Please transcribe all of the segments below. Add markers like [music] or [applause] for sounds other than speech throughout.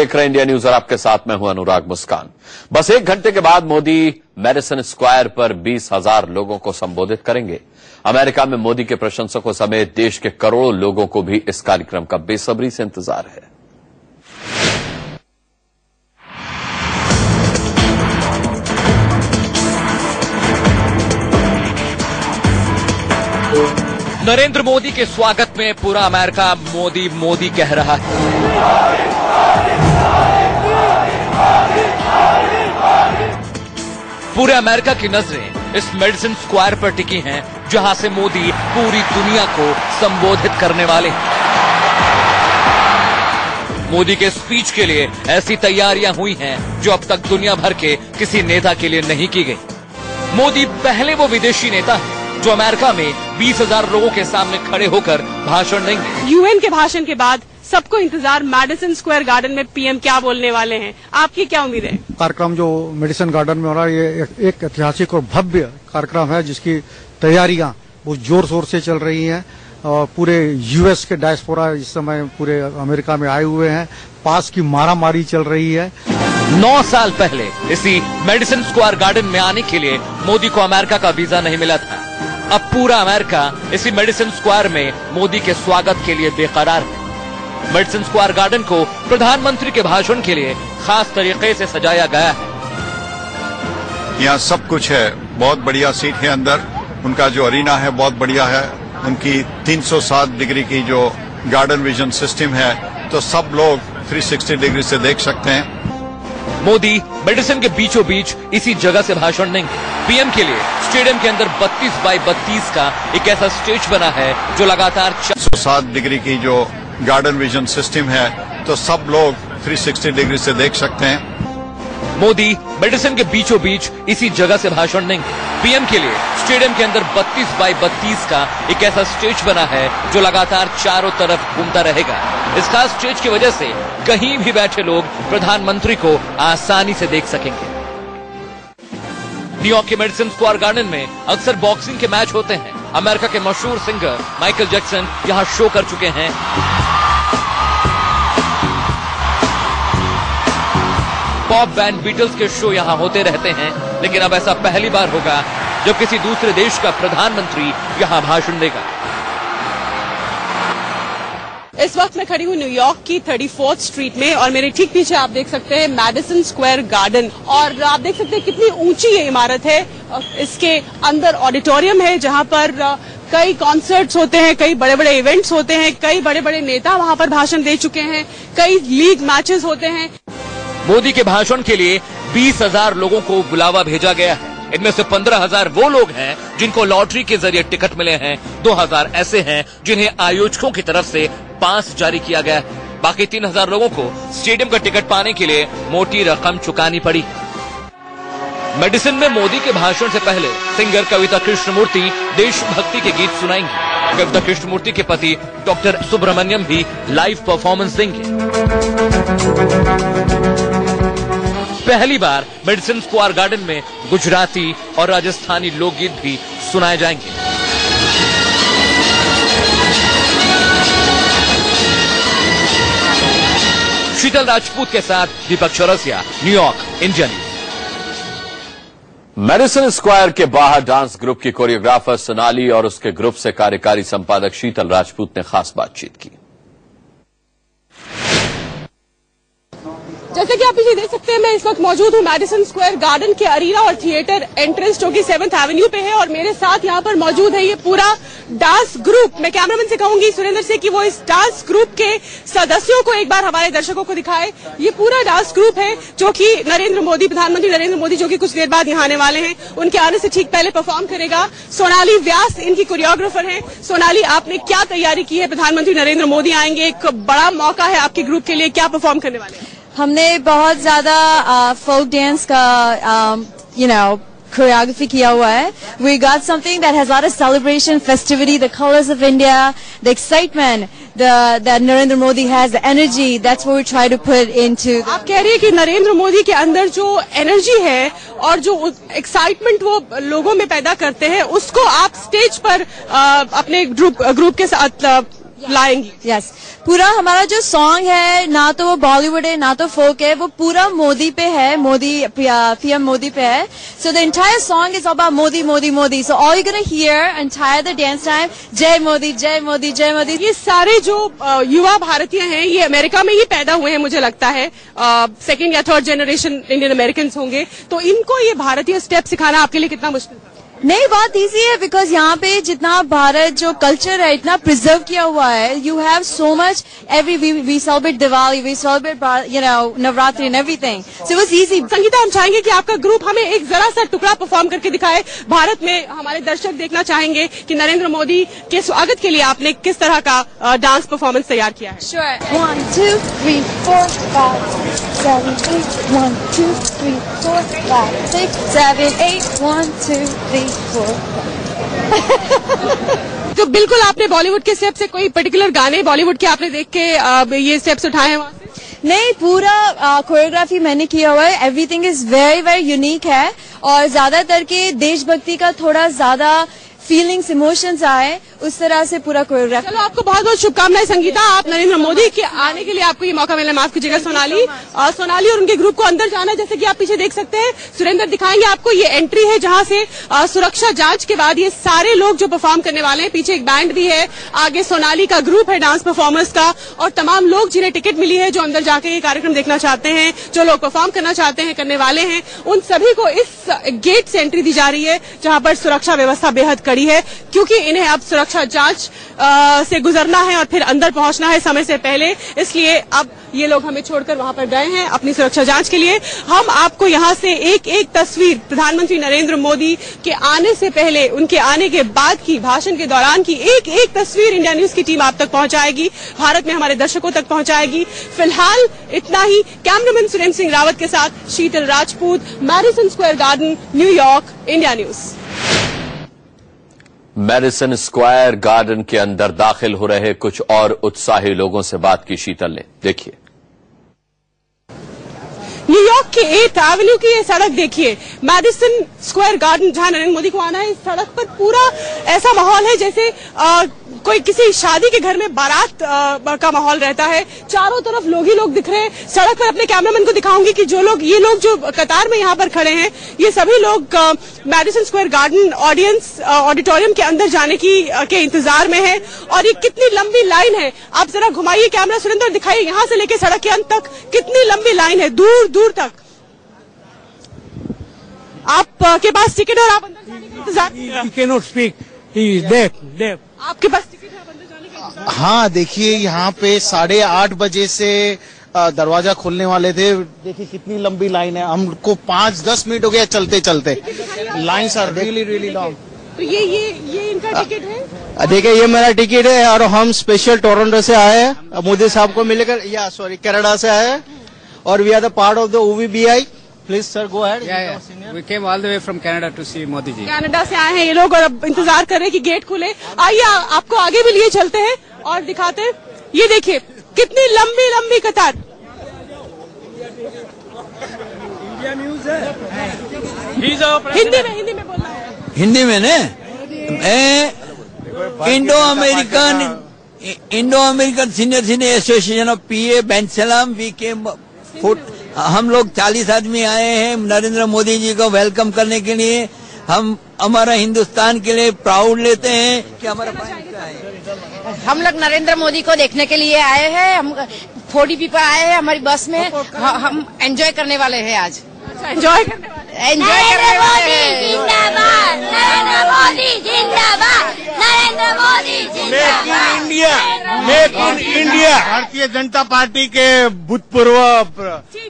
देख रहे India news और आपके साथ मैं हूँ अनुराग मुस्कान। बस एक घंटे के बाद मोदी मैरिसन स्क्वायर पर बीस हज़ार लोगों को संबोधित करेंगे। अमेरिका में मोदी के प्रशंसकों समेत देश के करोड़ों लोगों को भी इस कार्यक्रम का बेसब्री से इंतज़ार है। नरेंद्र मोदी के स्वागत में पूरा अमेरिका मोदी मोदी कह रहा है। पूरे अमेरिका की नज़रें इस मेडिसिन स्क्वायर पर टिकी हैं, जहाँ से मोदी पूरी दुनिया को संबोधित करने वाले हैं। मोदी के स्पीच के लिए ऐसी तैयारियाँ हुई हैं, जो अब तक दुनिया भर के किसी नेता के लिए नहीं की गई। मोदी पहले वो विदेशी नेता हैं जो अमेरिका में बीस हज़ार लोगों के सामने खड़े होकर भाषण देंगे। यूएन के भाषण के बाद सबको इंतज़ार मैडिसन स्क्वायर गार्डन में पीएम क्या बोलने वाले हैं। आपकी क्या उम्मीद है? कार्यक्रम जो मेडिसिन गार्डन में हो रहा है ये एक, एक ऐतिहासिक और भव्य कार्यक्रम है जिसकी तैयारियाँ वो ज़ोर शोर से चल रही हैं और पूरे यूएस के डायस्पोरा इस समय पूरे अमेरिका में आए हुए हैं। पास की मारामारी चल रही है। नौ साल पहले इसी मेडिसिन स्क्वायर गार्डन में आने के लिए मोदी को अमेरिका का वीज़ा नहीं मिला था। अब पूरा अमेरिका इसी मेडिसिन स्क्वायर में मोदी के स्वागत के लिए बेकरार है। मेडिसिन स्क्वायर गार्डन को प्रधानमंत्री के भाषण के लिए खास तरीके से सजाया गया है। यहाँ सब कुछ है। बहुत बढ़िया सीट है अंदर। उनका जो अरीना है, बहुत बढ़िया है। उनकी 307 डिग्री की जो गार्डन विजन सिस्टम है तो सब लोग 360 डिग्री से देख सकते हैं। मोदी मेडिसिन के बीचों बीच इसी जगह से भाषण देंगे। पीएम के लिए स्टेडियम के अंदर 32 बाई 32 का एक ऐसा स्टेज बना है जो लगातार सात डिग्री की जो गार्डन विजन सिस्टम है तो सब लोग 360 डिग्री से देख सकते हैं। मोदी मेडिसिन के बीचों बीच इसी जगह से भाषण देंगे। पीएम के लिए स्टेडियम के अंदर 32 बाई 32 का एक ऐसा स्टेज बना है जो लगातार चारों तरफ़ घूमता रहेगा। इस खास स्टेज की वजह से कहीं भी बैठे लोग प्रधानमंत्री को आसानी से देख सकेंगे। न्यूयॉर्क के मेडिसिन स्क्वायर गार्डन में अक्सर बॉक्सिंग के मैच होते हैं। अमेरिका के मशहूर सिंगर माइकल जैक्सन यहाँ शो कर चुके हैं। पॉप बैंड बीटल्स के शो यहाँ होते रहते हैं। लेकिन अब ऐसा पहली बार होगा जब किसी दूसरे देश का प्रधानमंत्री यहाँ भाषण देगा। इस वक्त मैं खड़ी हूँ न्यूयॉर्क की थर्टी फोर्थ स्ट्रीट में और मेरे ठीक पीछे आप देख सकते हैं मैडिसन स्क्वायर गार्डन। और आप देख सकते हैं कितनी ऊँची ये इमारत है। इसके अंदर ऑडिटोरियम है जहाँ पर कई कॉन्सर्ट्स होते हैं, कई बड़े बड़े इवेंट्स होते हैं, कई बड़े बड़े नेता वहाँ पर भाषण दे चुके हैं, कई लीग मैचेस होते हैं। मोदी के भाषण के लिए बीस हज़ार लोगों को बुलावा भेजा गया है। इनमें से पंद्रह हज़ार वो लोग हैं जिनको लॉटरी के ज़रिए टिकट मिले हैं। दो हज़ार ऐसे हैं जिन्हें आयोजकों की तरफ़ से पास जारी किया गया है। बाकी तीन हज़ार लोगों को स्टेडियम का टिकट पाने के लिए मोटी रकम चुकानी पड़ी। मेडिसिन में मोदी के भाषण से पहले सिंगर कविता कृष्णमूर्ति देशभक्ति के गीत सुनाएँगे। कविता कृष्णमूर्ति के पति डॉक्टर सुब्रमण्यम भी लाइव परफॉर्मेंस देंगे। पहली बार मेडिसिन स्क्वायर गार्डन में गुजराती और राजस्थानी लोकगीत भी सुनाए जाएँगे। शीतल राजपूत के साथ Deepak Chaurasia New York India News Madison Square के बाहर डांस ग्रुप की कोरियोग्राफर सोनाली और उसके ग्रुप से कार्यकारी संपादक शीतल राजपूत ने खास बातचीत की। जैसे कि आप पीछे देख सकते हैं, मैं इस वक्त मौजूद हूँ मैडिसन स्क्वायर गार्डन के अरीना और थिएटर एंट्रेंस जो कि सेवंथ एवेन्यू पे है, और मेरे साथ यहाँ पर मौजूद है ये पूरा डांस ग्रुप मैं कैमरामैन से कहूँगी, सुरेंद्र से, कि वो इस डांस ग्रुप के सदस्यों को एक बार हमारे दर्शकों को दिखाए। ये पूरा डांस ग्रुप है, जो कि नरेंद्र मोदी, प्रधानमंत्री नरेंद्र मोदी, जो कि कुछ देर बाद यहाँ आने वाले हैं। उनके आने से ठीक पहले परफॉर्म करेगा। सोनाली व्यास, इनकी कोरियोग्राफर है। सोनाली, आपने क्या तैयारी की है? प्रधानमंत्री नरेंद्र मोदी आएँगे। एक बड़ा मौका है आपके ग्रुप के लिए। क्या परफॉर्म करने वाले हैं? हमने बहुत ज़्यादा फोक डांस का यू नो choreography किया हुआ है we got something that has a lot of celebration festivity the colors of India the excitement the that Narendra Modi has the energy that's what we try to put into आप कह रही है कि नरेंद्र मोदी के अंदर जो एनर्जी है और जो एक्साइटमेंट वो लोगों में पैदा करते हैं उसको आप स्टेज पर अ, अपने ग्रुप ग्रुप के साथ लाएँगी यस yes. पूरा हमारा जो सॉन्ग है ना तो वो बॉलीवुड है ना तो फोक है वो पूरा मोदी पे है मोदी पीएम मोदी पे है। So the entire song is about Modi Modi Modi. So all you gonna hear entire the dance time जय मोदी जय मोदी जय मोदी. ये सारे जो युवा भारतीय हैं ये अमेरिका में ही पैदा हुए हैं मुझे लगता है. सेकंड या थर्ड जनरेशन इंडियन अमेरिकन होंगे. तो इनको ये भारतीय स्टेप सिखाना आपके लिए कितना मुश्किल था? नहीं बहुत इजी है बिकॉज़ यहाँ पे जितना भारत जो कल्चर है इतना प्रिजर्व किया हुआ है you have so much every we celebrate Diwali we celebrate you know Navratri and everything so was easy Sangeeta हम चाहेंगे कि आपका ग्रुप हमें एक जरा सा टुकड़ा परफॉर्म करके दिखाए भारत में हमारे दर्शक देखना चाहेंगे कि नरेंद्र मोदी के स्वागत के लिए आपने किस तरह का डांस परफॉर्मेंस तैयार किया है two, three, four, five, six, seven, eight. One, two, three, four, five, six, seven, eight. One, two, three, four. [laughs] तो बिल्कुल आपने बॉलीवुड के स्टेप से कोई पर्टिकुलर गाने बॉलीवुड के आपने देख के ये स्टेप्स उठाए हैं वहाँ नहीं, पूरा कोरियोग्राफी मैंने किया हुआ है। Everything is very very unique है। और ज़्यादातर के देशभक्ति का थोड़ा ज़्यादा फीलिंग्स इमोशंस आए उस तरह से पूरा कोरियोग्राफी चलो आपको बहुत बहुत शुभकामनाएँ संगीता। आप नरेंद्र मोदी के आने के लिए आपको ये मौका मिला। माफ़ कीजिएगा सोनाली। अ, सोनाली और उनके ग्रुप को अंदर जाना जैसे कि आप पीछे देख सकते हैं सुरेंद्र दिखाएँगे आपको ये एंट्री है जहाँ से सुरक्षा जाँच के बाद ये सारे लोग जो परफॉर्म करने वाले हैं पीछे एक बैंड भी है आगे सोनाली का ग्रुप है डांस परफॉर्मर्स का और तमाम लोग जिन्हें टिकट मिली है जो अंदर जाके ये कार्यक्रम देखना चाहते हैं जो लोग परफॉर्म करना चाहते हैं करने वाले हैं उन सभी को इस गेट से एंट्री दी जा रही है जहाँ पर सुरक्षा व्यवस्था बेहद कड़ी है, क्योंकि इन्हें अब सुरक्षा जाँच से गुजरना है और फिर अंदर पहुँचना है समय से पहले। इसलिए अब ये लोग हमें छोड़कर वहाँ पर गए हैं अपनी सुरक्षा जाँच के लिए। हम आपको यहाँ से एक एक तस्वीर प्रधानमंत्री नरेंद्र मोदी के आने से पहले, उनके आने के बाद की, भाषण के दौरान की एक एक तस्वीर इंडिया न्यूज़ की टीम आप तक पहुंचाएगी, भारत में हमारे दर्शकों तक पहुंचाएगी। फ़िलहाल इतना ही। कैमरामैन सुरेंद्र सिंह रावत के साथ Sheetal Rajput, Madison Square Garden New York India News. Madison Square Garden के अंदर दाखिल हो रहे कुछ और उत्साही लोगों से बात की शीतल ने। देखिए। न्यूयॉर्क के एथ एवेन्यू की ये सड़क देखिए। मैडिसन स्क्वायर गार्डन, जहाँ नरेंद्र मोदी को आना है, इस सड़क पर पूरा ऐसा माहौल है जैसे कोई किसी शादी के घर में बारात अ, का माहौल रहता है। चारों तरफ़ लोग ही लोग दिख रहे हैं। सड़क पर अपने कैमरामैन को दिखाऊँगी कि जो लोग ये लोग जो कतार में यहाँ पर खड़े हैं ये सभी लोग Madison Square Garden audience auditorium के अंदर जाने की अ, के इंतज़ार में है। और ये कितनी लंबी लाइन है। आप जरा घुमाइए कैमरा सुरेंद्र दिखाइए यहाँ से लेके सड़क के अंत तक कितनी लंबी लाइन है। दूर दूर तक। आप के पास टिकट और आप अंदर जाने का इंतज़ार. He is deaf, deaf. आपके पास टिकट है अंदर जाने का हाँ? देखिए यहाँ पे साढ़े आठ बजे से दरवाज़ा खोलने वाले थे। देखिए कितनी लंबी लाइन है। हमको पाँच दस मिनट हो गया चलते चलते line sir really really long तो ये ये ये इनका टिकट है? देखिए ये मेरा टिकट है और हम स्पेशल टोरंटो से आए हैं। मोदी साहब को मिलकर या सॉरी कनाडा से आए हैं। और we are the part of the OVBI please sir go Yeah, yeah. We came all the way from Canada to see Modi ji. Canada से आए हैं ये लोग और अब इंतज़ार कर रहे हैं कि गेट खुले। आइए आपको आगे भी लिए चलते हैं और दिखाते हैं। ये देखिए कितनी लंबी लंबी कतार। इंडिया हिंदी में हिंदी में बोलना है। हिंदी में ने? मैं Indo American Indo American senior senior association of PA Bensalem we के फुट हम लोग चालीस आदमी आए हैं नरेंद्र मोदी जी को वेलकम करने के लिए। हम हमारा हिंदुस्तान के लिए प्राउड लेते हैं कि हमारा हम लोग नरेंद्र मोदी को देखने के लिए आए हैं। हम फोर्टी पीपल आए हैं हमारी बस में। हम एंजॉय करने वाले हैं आज। एंजॉय करने वाले एंजॉय करने वाले हैं नरेंद्र मोदी जिंदाबाद Narendra Modi make in India make in India Bharatiya Janata Party के भूतपूर्व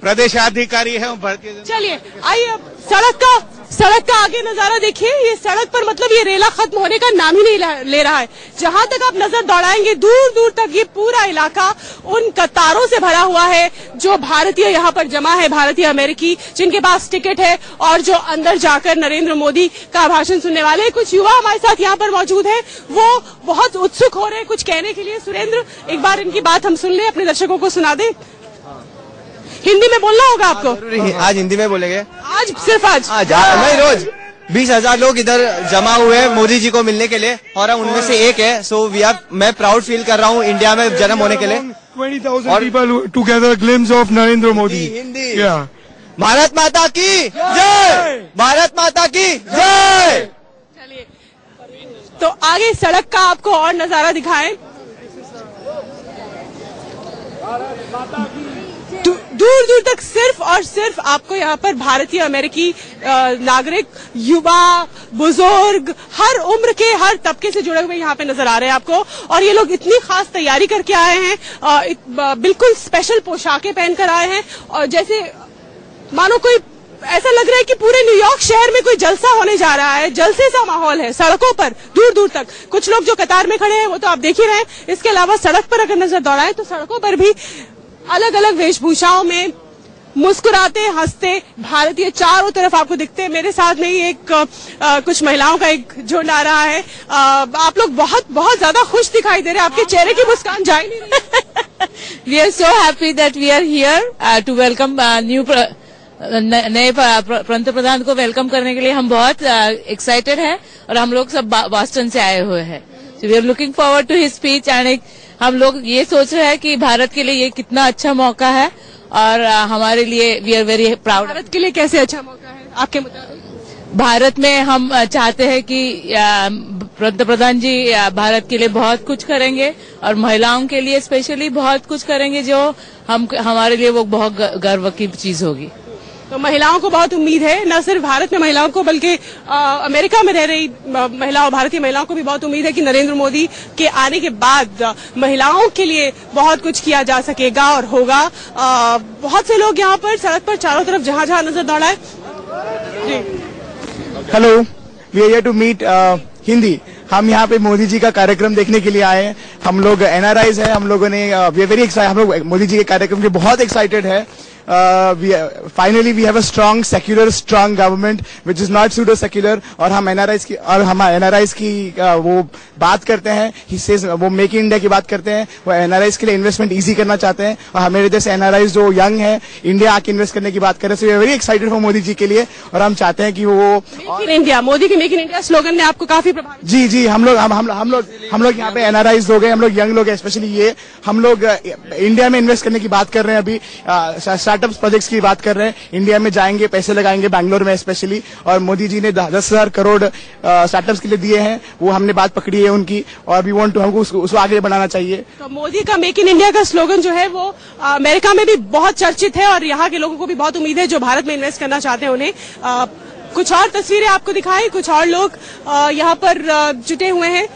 प्रदेशाधिकारी है भारतीय चलिए आइए अब सड़क का सड़क का आगे नज़ारा देखिए, ये सड़क पर मतलब ये रेला खत्म होने का नाम ही नहीं ले रहा है। जहाँ तक आप नज़र दौड़ाएँगे दूर दूर तक ये पूरा इलाका उन कतारों से भरा हुआ है, जो भारतीय यहाँ पर जमा है, भारतीय अमेरिकी, जिनके पास टिकट है, और जो अंदर जाकर नरेंद्र मोदी का भाषण सुनने वाले हैं। कुछ युवा हमारे साथ यहाँ पर मौजूद है। वो बहुत उत्सुक हो रहे हैं कुछ कहने के लिए। सुरेंद्र, एक बार इनकी बात हम सुन ले, अपने दर्शकों को सुना दे। हिंदी में बोलना होगा आपको। आज हिंदी में बोलेंगे। आज सिर्फ़ आज। आज नहीं रोज। बीस हज़ार लोग इधर जमा हुए हैं मोदी जी को मिलने के लिए और हम उनमें से एक है। सो वी आर मैं प्राउड फील कर रहा हूँ इंडिया में जन्म होने के लिए। 20,000 people together glimpse of Narendra Modi. Hindi Bharat माता की जय! भारत माता की जय! तो आगे सड़क का आपको और नज़ारा दिखाएँ। दू- दूर दूर तक सिर्फ़ और सिर्फ़ आपको यहाँ पर भारतीय अमेरिकी नागरिक, युवा, बुज़ुर्ग, हर उम्र के, हर तबके से जुड़े हुए यहाँ पे नज़र आ रहे हैं आपको। और ये लोग इतनी खास तैयारी करके आए हैं बिल्कुल स्पेशल पोशाकें पहनकर आए हैं। और जैसे, मानो कोई, ऐसा लग रहा है कि पूरे न्यूयॉर्क शहर में कोई जलसा होने जा रहा है, जलसे सा माहौल है सड़कों पर, दूर दूर तक। कुछ लोग जो कतार में खड़े हैं, वो तो आप देख ही रहे हैं। इसके अलावा सड़क पर अगर नज़र दौड़ाए तो सड़कों पर भी अलग अलग वेशभूषाओं में मुस्कुराते हँसते भारतीय चारों तरफ़ आपको दिखते हैं। मेरे साथ में ही एक अ, कुछ महिलाओं का एक झुंड आ रहा है। अ, आप लोग बहुत बहुत ज़्यादा खुश दिखाई दे रहे हैं। आपके चेहरे की मुस्कान जा we are so we are we are here to welcome here uh, to welcome uh, new प्र- न- नए पंत प्रधान को वेलकम करने के लिए हम बहुत एक्साइटेड हैं और हम लोग सब बॉस्टन से आए हुए हैं। We are looking forward to speech and एक, हम लोग ये सोच रहे हैं कि भारत के लिए ये कितना अच्छा मौका है और हमारे लिए we are very proud Bharat के लिए कैसे अच्छा मौका है? आपके मुताबिक? भारत में हम चाहते हैं कि प्रधान जी भारत के लिए बहुत कुछ करेंगे और महिलाओं के लिए स्पेशली बहुत कुछ करेंगे जो हम हमारे लिए वो बहुत गर्व की चीज़ होगी। तो महिलाओं को बहुत उम्मीद है न सिर्फ़ भारत में महिलाओं को बल्कि अमेरिका में रह रही महिलाओं भारतीय महिलाओं को भी बहुत उम्मीद है कि नरेंद्र मोदी के आने के बाद महिलाओं के लिए बहुत कुछ किया जा सकेगा और होगा। अ, बहुत से लोग यहाँ पर सड़क पर चारों तरफ़ जहाँ जहाँ नज़र दौड़ाए hello we are to meet Hindi. हम यहाँ पे मोदी जी का कार्यक्रम देखने के लिए आए हैं। हम लोग एनआरआईज हैं हम लोगों ने वी वेरी हम लोग मोदी जी के कार्यक्रम के बहुत एक्साइटेड है। Finally we have a strong secular strong government which is not pseudo secular और हम एनआरआईज की और हम एनआरआईज की uh, वो बात करते हैं he says, वो मेक इन इंडिया की बात करते हैं वो एनआरआईज के लिए इन्वेस्टमेंट इजी करना चाहते हैं और हमारे जैसे एनआरआईज जो यंग है इंडिया आके इन्वेस्ट करने की बात कर रहे हैं so we very excited for Modi ji के लिए और हम चाहते हैं कि वो इंडिया मोदी के मेक इन इंडिया स्लोगन ने आपको काफ़ी जी जी हम लोग हम हम हम लोग हम लोग यहाँ पे एनआरआईज लोग हैं हम लोग यंग लोग हैं स्पेशली ये हम लोग इंडिया में इन्वेस्ट करने की बात कर रहे हैं अभी स्टार्टअप प्रोजेक्ट्स की बात कर रहे हैं। इंडिया में जाएँगे पैसे लगाएँगे बैंगलोर में स्पेशली और मोदी जी ने दस हज़ार करोड़ स्टार्टअप्स के लिए दिए हैं। वो हमने बात पकड़ी है उनकी। और वी वॉन्ट टू हमको उसको, आगे बढ़ाना चाहिए। तो मोदी का मेक इन इंडिया का स्लोगन जो है वो अमेरिका में भी बहुत चर्चित है और यहाँ के लोगों को भी बहुत उम्मीद है जो भारत में इन्वेस्ट करना चाहते हैं उन्हें। कुछ और तस्वीरें आपको दिखाई कुछ और लोग यहाँ पर जुटे हुए हैं।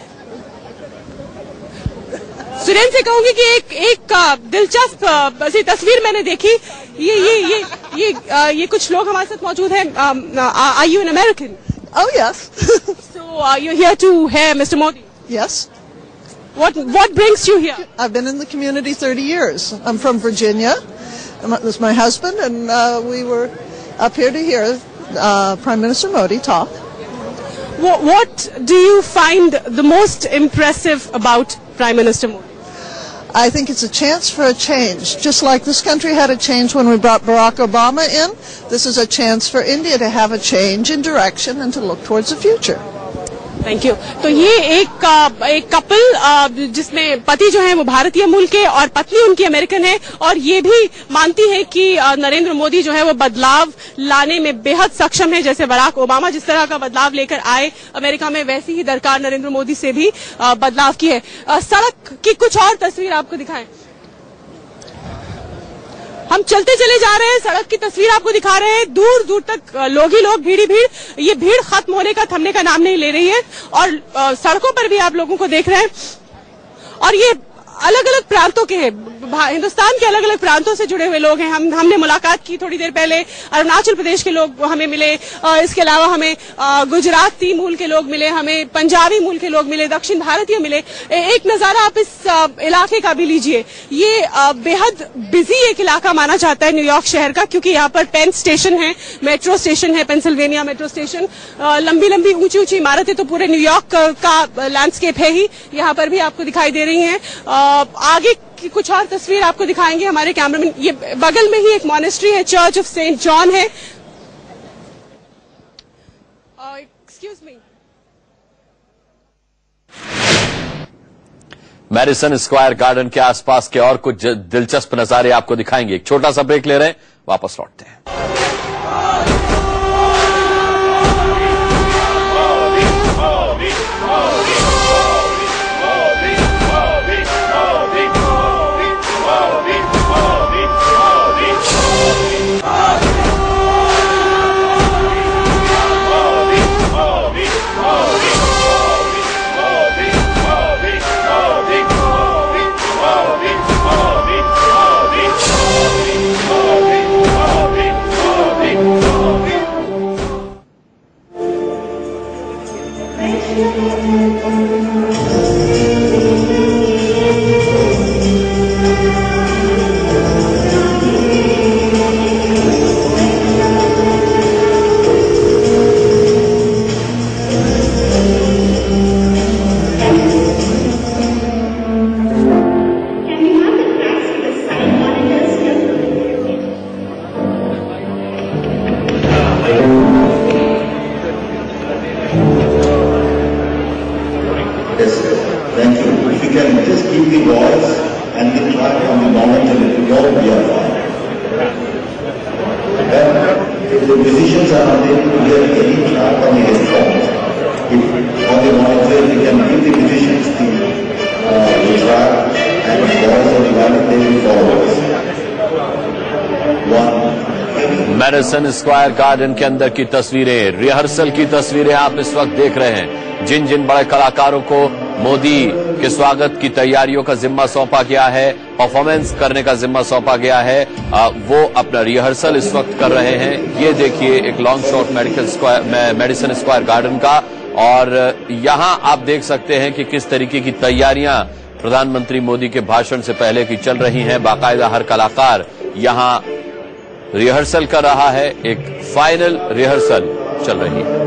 सुरेंद्र से कहूँगी कि एक एक दिलचस्प तस्वीर मैंने देखी। ये ये ये ये अ, ये कुछ लोग हमारे साथ मौजूद हैं I you an American Oh, yes. [laughs] so are you here to hear Mr. Modi? Yes. What what brings you here? I've been in the community 30 years. I'm from Virginia. Um, This is my husband, and uh, we were up here to hear uh, Prime Minister Modi talk. What, what do you find the most impressive about Prime Minister Modi? I think it's a chance for a change. Just like this country had a change when we brought Barack Obama in, this is a chance for India to have a change in direction and to look towards the future. Thank you तो ये एक एक couple जिसमें पति जो है वो भारतीय मूल के और पत्नी उनकी अमेरिकन है और ये भी मानती है कि नरेंद्र मोदी जो है वो बदलाव लाने में बेहद सक्षम है। जैसे बराक ओबामा जिस तरह का बदलाव लेकर आए अमेरिका में, वैसी ही दरकार नरेंद्र मोदी से भी बदलाव की है। सड़क की कुछ और तस्वीर आपको दिखाएँ। हम चलते चले जा रहे हैं, सड़क की तस्वीर आपको दिखा रहे हैं। दूर दूर तक लोग ही लोग, भीड़ भीड़। ये भीड़ खत्म होने का, थमने का नाम नहीं ले रही है। और सड़कों पर भी आप लोगों को देख रहे हैं। और ये अलग अलग प्रांतों के हैं। हिंदुस्तान के अलग अलग प्रांतों से जुड़े हुए लोग हैं। हम हमने मुलाकात की थोड़ी देर पहले। अरुणाचल प्रदेश के लोग हमें मिले। इसके अलावा हमें गुजराती मूल के लोग मिले। हमें पंजाबी मूल के लोग मिले। दक्षिण भारतीय मिले। एक नज़ारा आप इस इलाके का भी लीजिए। ये बेहद बिज़ी एक इलाका माना जाता है न्यूयॉर्क शहर का क्योंकि यहाँ पर पेन स्टेशन है मेट्रो स्टेशन है पेंसिल्वेनिया मेट्रो स्टेशन लंबी लंबी ऊँची ऊँची इमारतें तो पूरे न्यूयॉर्क का, लैंडस्केप है ही। यहाँ पर भी आपको दिखाई दे रही हैं। आगे की कुछ और तस्वीर आपको दिखाएँगे हमारे कैमरामैन। ये बगल में ही एक मॉनेस्ट्री है चर्च ऑफ़ सेंट जॉन है। Excuse me Madison square garden के आसपास के और कुछ दिलचस्प नजारे आपको दिखाएँगे। एक छोटा सा ब्रेक ले रहे हैं, वापस लौटते हैं। स्क्वायर गार्डन के अंदर की तस्वीरें रिहर्सल की तस्वीरें आप इस वक्त देख रहे हैं। जिन जिन बड़े कलाकारों को मोदी के स्वागत की तैयारियों का जिम्मा सौंपा गया है परफॉर्मेंस करने का जिम्मा सौंपा गया है आ, वो अपना रिहर्सल इस वक्त कर रहे हैं। ये देखिए एक long shot medical square Madison square garden का। और यहाँ आप देख सकते हैं कि किस तरीके की तैयारियाँ प्रधानमंत्री मोदी के भाषण से पहले की चल रही हैं। बाकायदा हर कलाकार यहाँ रिहर्सल कर रहा है। एक फाइनल रिहर्सल चल रही है।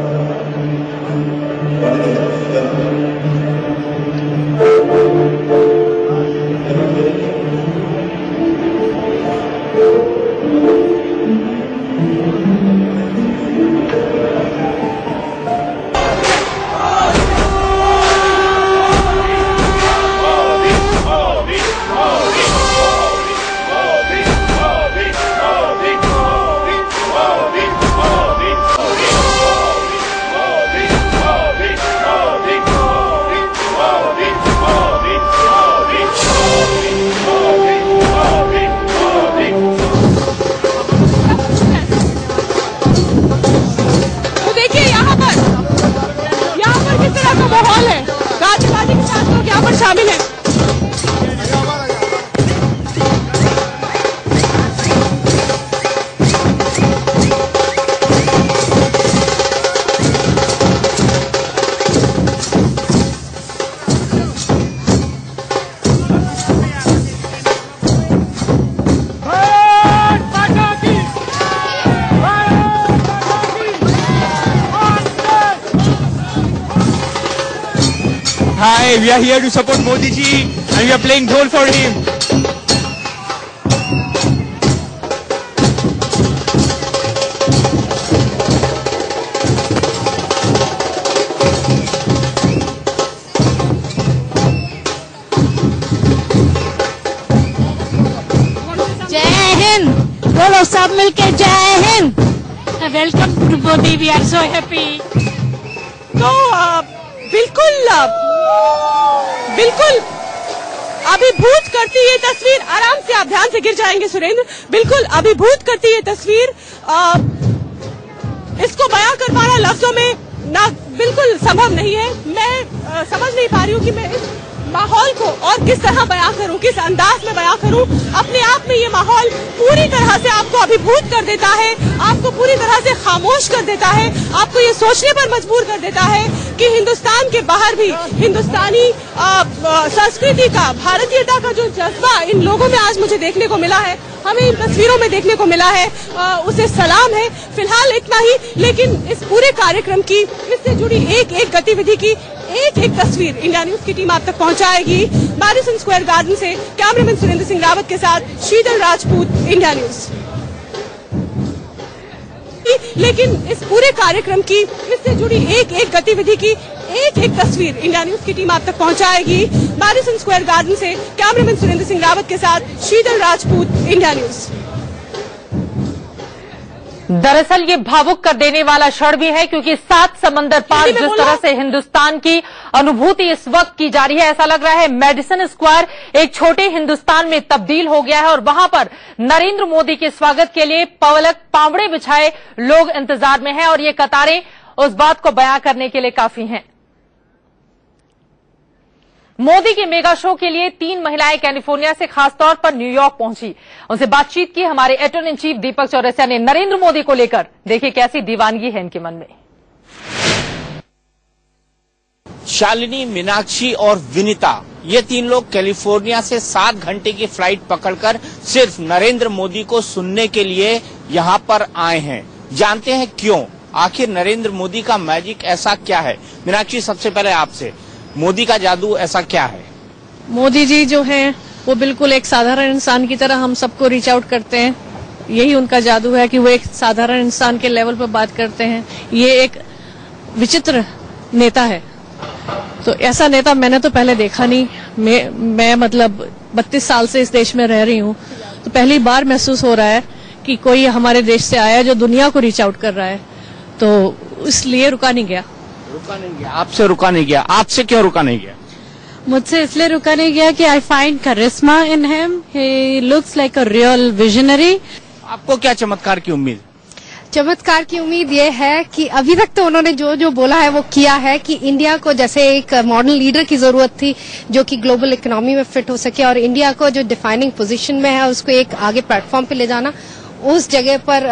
We are here to support Modi ji and we are playing dhol for him. बोलो सब मिलके जय Hind welcome to Modi we are so happy तो बिल्कुल अ, बिल्कुल। अभिभूत करती ये तस्वीर आराम से आप ध्यान से गिर जाएँगे सुरेंद्र। बिल्कुल अभिभूत करती ये तस्वीर अ, इसको बयां कर पाना लफ्जों में ना बिल्कुल संभव नहीं है। मैं अ, समझ नहीं पा रही हूँ कि मैं इस माहौल को और किस तरह बयां करूँ किस अंदाज में बयां करूँ। अपने आप में ये माहौल पूरी तरह से आपको अभिभूत कर देता है आपको पूरी तरह से खामोश कर देता है आपको ये सोचने पर मजबूर कर देता है। कि हिंदुस्तान के बाहर भी हिंदुस्तानी संस्कृति का भारतीयता का जो जज्बा इन लोगों में आज मुझे देखने को मिला है हमें इन तस्वीरों में देखने को मिला है अ, उसे सलाम है फ़िलहाल इतना ही लेकिन इस पूरे कार्यक्रम की इससे जुड़ी एक एक गतिविधि की एक एक तस्वीर इंडिया न्यूज़ की टीम आप तक पहुंचाएगी। मैरिसन स्क्वायर गार्डन से कैमरामैन सुरेंद्र सिंह रावत के साथ शीतल राजपूत इंडिया न्यूज़। लेकिन इस पूरे कार्यक्रम की, इससे जुड़ी एक एक गतिविधि की एक एक तस्वीर इंडिया न्यूज़ की टीम आप तक पहुंचाएगी। मैरिसन स्क्वायर गार्डन से कैमरामैन सुरेंद्र सिंह रावत के साथ शीतल राजपूत, इंडिया न्यूज़। दरअसल ये भावुक कर देने वाला क्षण भी है क्योंकि सात समंदर पार जिस तरह से हिंदुस्तान की अनुभूति इस वक्त की जा रही है ऐसा लग रहा है मेडिसन स्क्वायर एक छोटे हिंदुस्तान में तब्दील हो गया है और वहाँ पर नरेंद्र मोदी के स्वागत के लिए पवलक पावड़े बिछाए लोग इंतज़ार में हैं और ये कतारें उस बात को बयां करने के लिए काफ़ी हैं। मोदी के मेगा शो के लिए तीन महिलाएँ कैलिफ़ोर्निया से खासतौर पर न्यूयॉर्क पहुँची। उनसे बातचीत की हमारे attorney in chief Deepak Chaurasia ने नरेंद्र मोदी को लेकर। देखिए कैसी दीवानगी है इनके मन में। शालिनी, मीनाक्षी और विनीता, ये तीन लोग कैलिफ़ोर्निया से सात घंटे की फ़्लाइट पकड़कर सिर्फ़ नरेंद्र मोदी को सुनने के लिए यहाँ पर आए हैं। जानते हैं क्यों? आखिर नरेंद्र मोदी का मैजिक ऐसा क्या है? मीनाक्षी, सबसे पहले आपसे। मोदी का जादू ऐसा क्या है? मोदी जी जो है, वो बिल्कुल एक साधारण इंसान की तरह हम सबको रीच आउट करते हैं। यही उनका जादू है कि वो एक साधारण इंसान के लेवल पर बात करते हैं। ये एक विचित्र नेता है। तो ऐसा नेता मैंने तो पहले देखा नहीं। मैं मैं मतलब बत्तीस साल से इस देश में रह रही हूँ। तो पहली बार महसूस हो रहा है कि कोई हमारे देश से आया जो दुनिया को रीच आउट कर रहा है। तो इसलिए रुका नहीं गया। रुका नहीं गया। आपसे रुका नहीं गया। आपसे क्यों रुका नहीं गया? मुझसे इसलिए रुका नहीं गया कि I find charisma in him he looks like a real visionary आपको क्या चमत्कार की उम्मीद? चमत्कार की उम्मीद ये है कि अभी तक तो उन्होंने जो जो बोला है वो किया है कि इंडिया को जैसे एक मॉडर्न लीडर की ज़रूरत थी जो कि ग्लोबल इकोनॉमी में फिट हो सके और इंडिया को जो डिफाइनिंग पोजीशन में है उसको एक आगे प्लेटफॉर्म पे ले जाना। उस जगह पर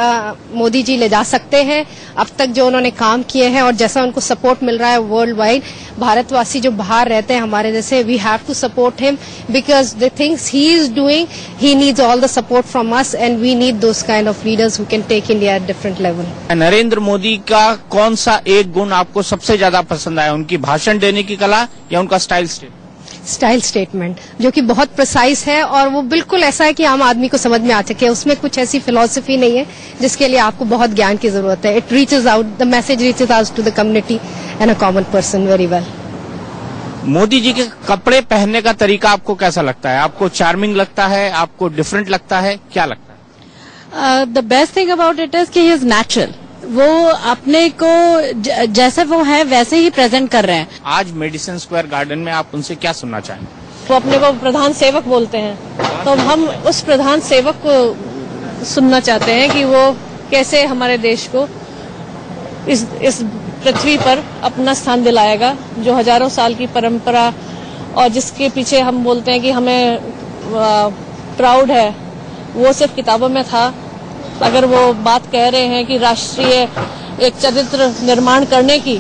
मोदी जी ले जा सकते हैं। अब तक जो उन्होंने काम किए हैं और जैसा उनको सपोर्ट मिल रहा है वर्ल्ड वाइड भारतवासी जो बाहर रहते हैं हमारे जैसे we have to support him because the things he is doing he needs all the support from us and we need those kind of leaders who can take India at different level Narendra Modi का कौन सा एक गुण आपको सबसे ज़्यादा पसंद आया? उनकी भाषण देने की कला या उनका स्टाइल स्टेट स्टाइल स्टेटमेंट जो कि बहुत प्रिसाइज है और वो बिल्कुल ऐसा है कि आम आदमी को समझ में आ सके। उसमें कुछ ऐसी फिलोसफी नहीं है जिसके लिए आपको बहुत ज्ञान की ज़रूरत है। It reaches out the message reaches out to the community and a common person very well Modi ji के कपड़े पहनने का तरीका आपको कैसा लगता है? आपको चार्मिंग लगता है? आपको डिफरेंट लगता है? क्या लगता है? The best thing about it is कि ही इज़ नेचुरल वो अपने को ज- जैसे वो है वैसे ही प्रेजेंट कर रहे हैं। आज मेडिसिन स्क्वायर गार्डन में आप उनसे क्या सुनना चाहेंगे? वो अपने को प्रधान सेवक बोलते हैं। तो हम उस प्रधान सेवक को सुनना चाहते हैं कि वो कैसे हमारे देश को इस इस पृथ्वी पर अपना स्थान दिलाएगा जो हज़ारों साल की परंपरा और जिसके पीछे हम बोलते हैं कि हमें प्राउड है। वो सिर्फ़ किताबों में था अगर वो बात कह रहे हैं कि राष्ट्रीय एक चरित्र निर्माण करने की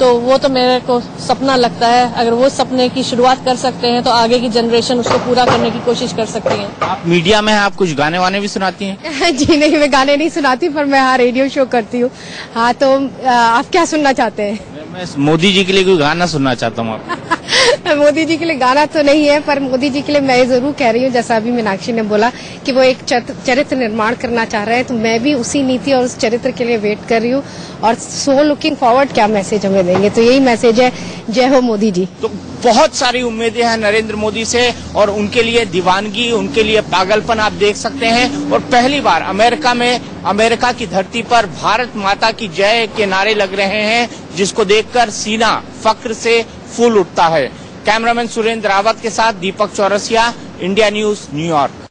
तो वो तो मेरे को सपना लगता है। अगर वो सपने की शुरुआत कर सकते हैं तो आगे की जनरेशन उसको पूरा करने की कोशिश कर सकती है। आप मीडिया में आप कुछ गाने वाने भी सुनाती हैं? [laughs] जी नहीं मैं गाने नहीं सुनाती पर मैं हाँ रेडियो शो करती हूँ। हाँ तो आप क्या सुनना चाहते हैं? मैं मोदी जी के लिए कोई गाना सुनना चाहता हूँ आप। [laughs] [laughs] मोदी जी के लिए गाना तो नहीं है, पर मोदी जी के लिए मैं ज़रूर कह रही हूँ, जैसा अभी मीनाक्षी ने बोला कि वो एक चरित्र निर्माण करना चाह रहे हैं तो मैं भी उसी नीति और उस चरित्र के लिए वेट कर रही हूँ और सो लुकिंग फॉरवर्ड क्या मैसेज हमें देंगे। तो यही मैसेज है, जय हो मोदी जी। तो बहुत सारी उम्मीदें हैं नरेंद्र मोदी से और उनके लिए दीवानगी, उनके लिए पागलपन आप देख सकते हैं। और पहली बार अमेरिका में, अमेरिका की धरती पर भारत माता की जय के नारे लग रहे हैं, जिसको देखकर सीना फक्र से फूल उठता है। कैमरामैन सुरेंद्र रावत के साथ Deepak Chaurasia India News New York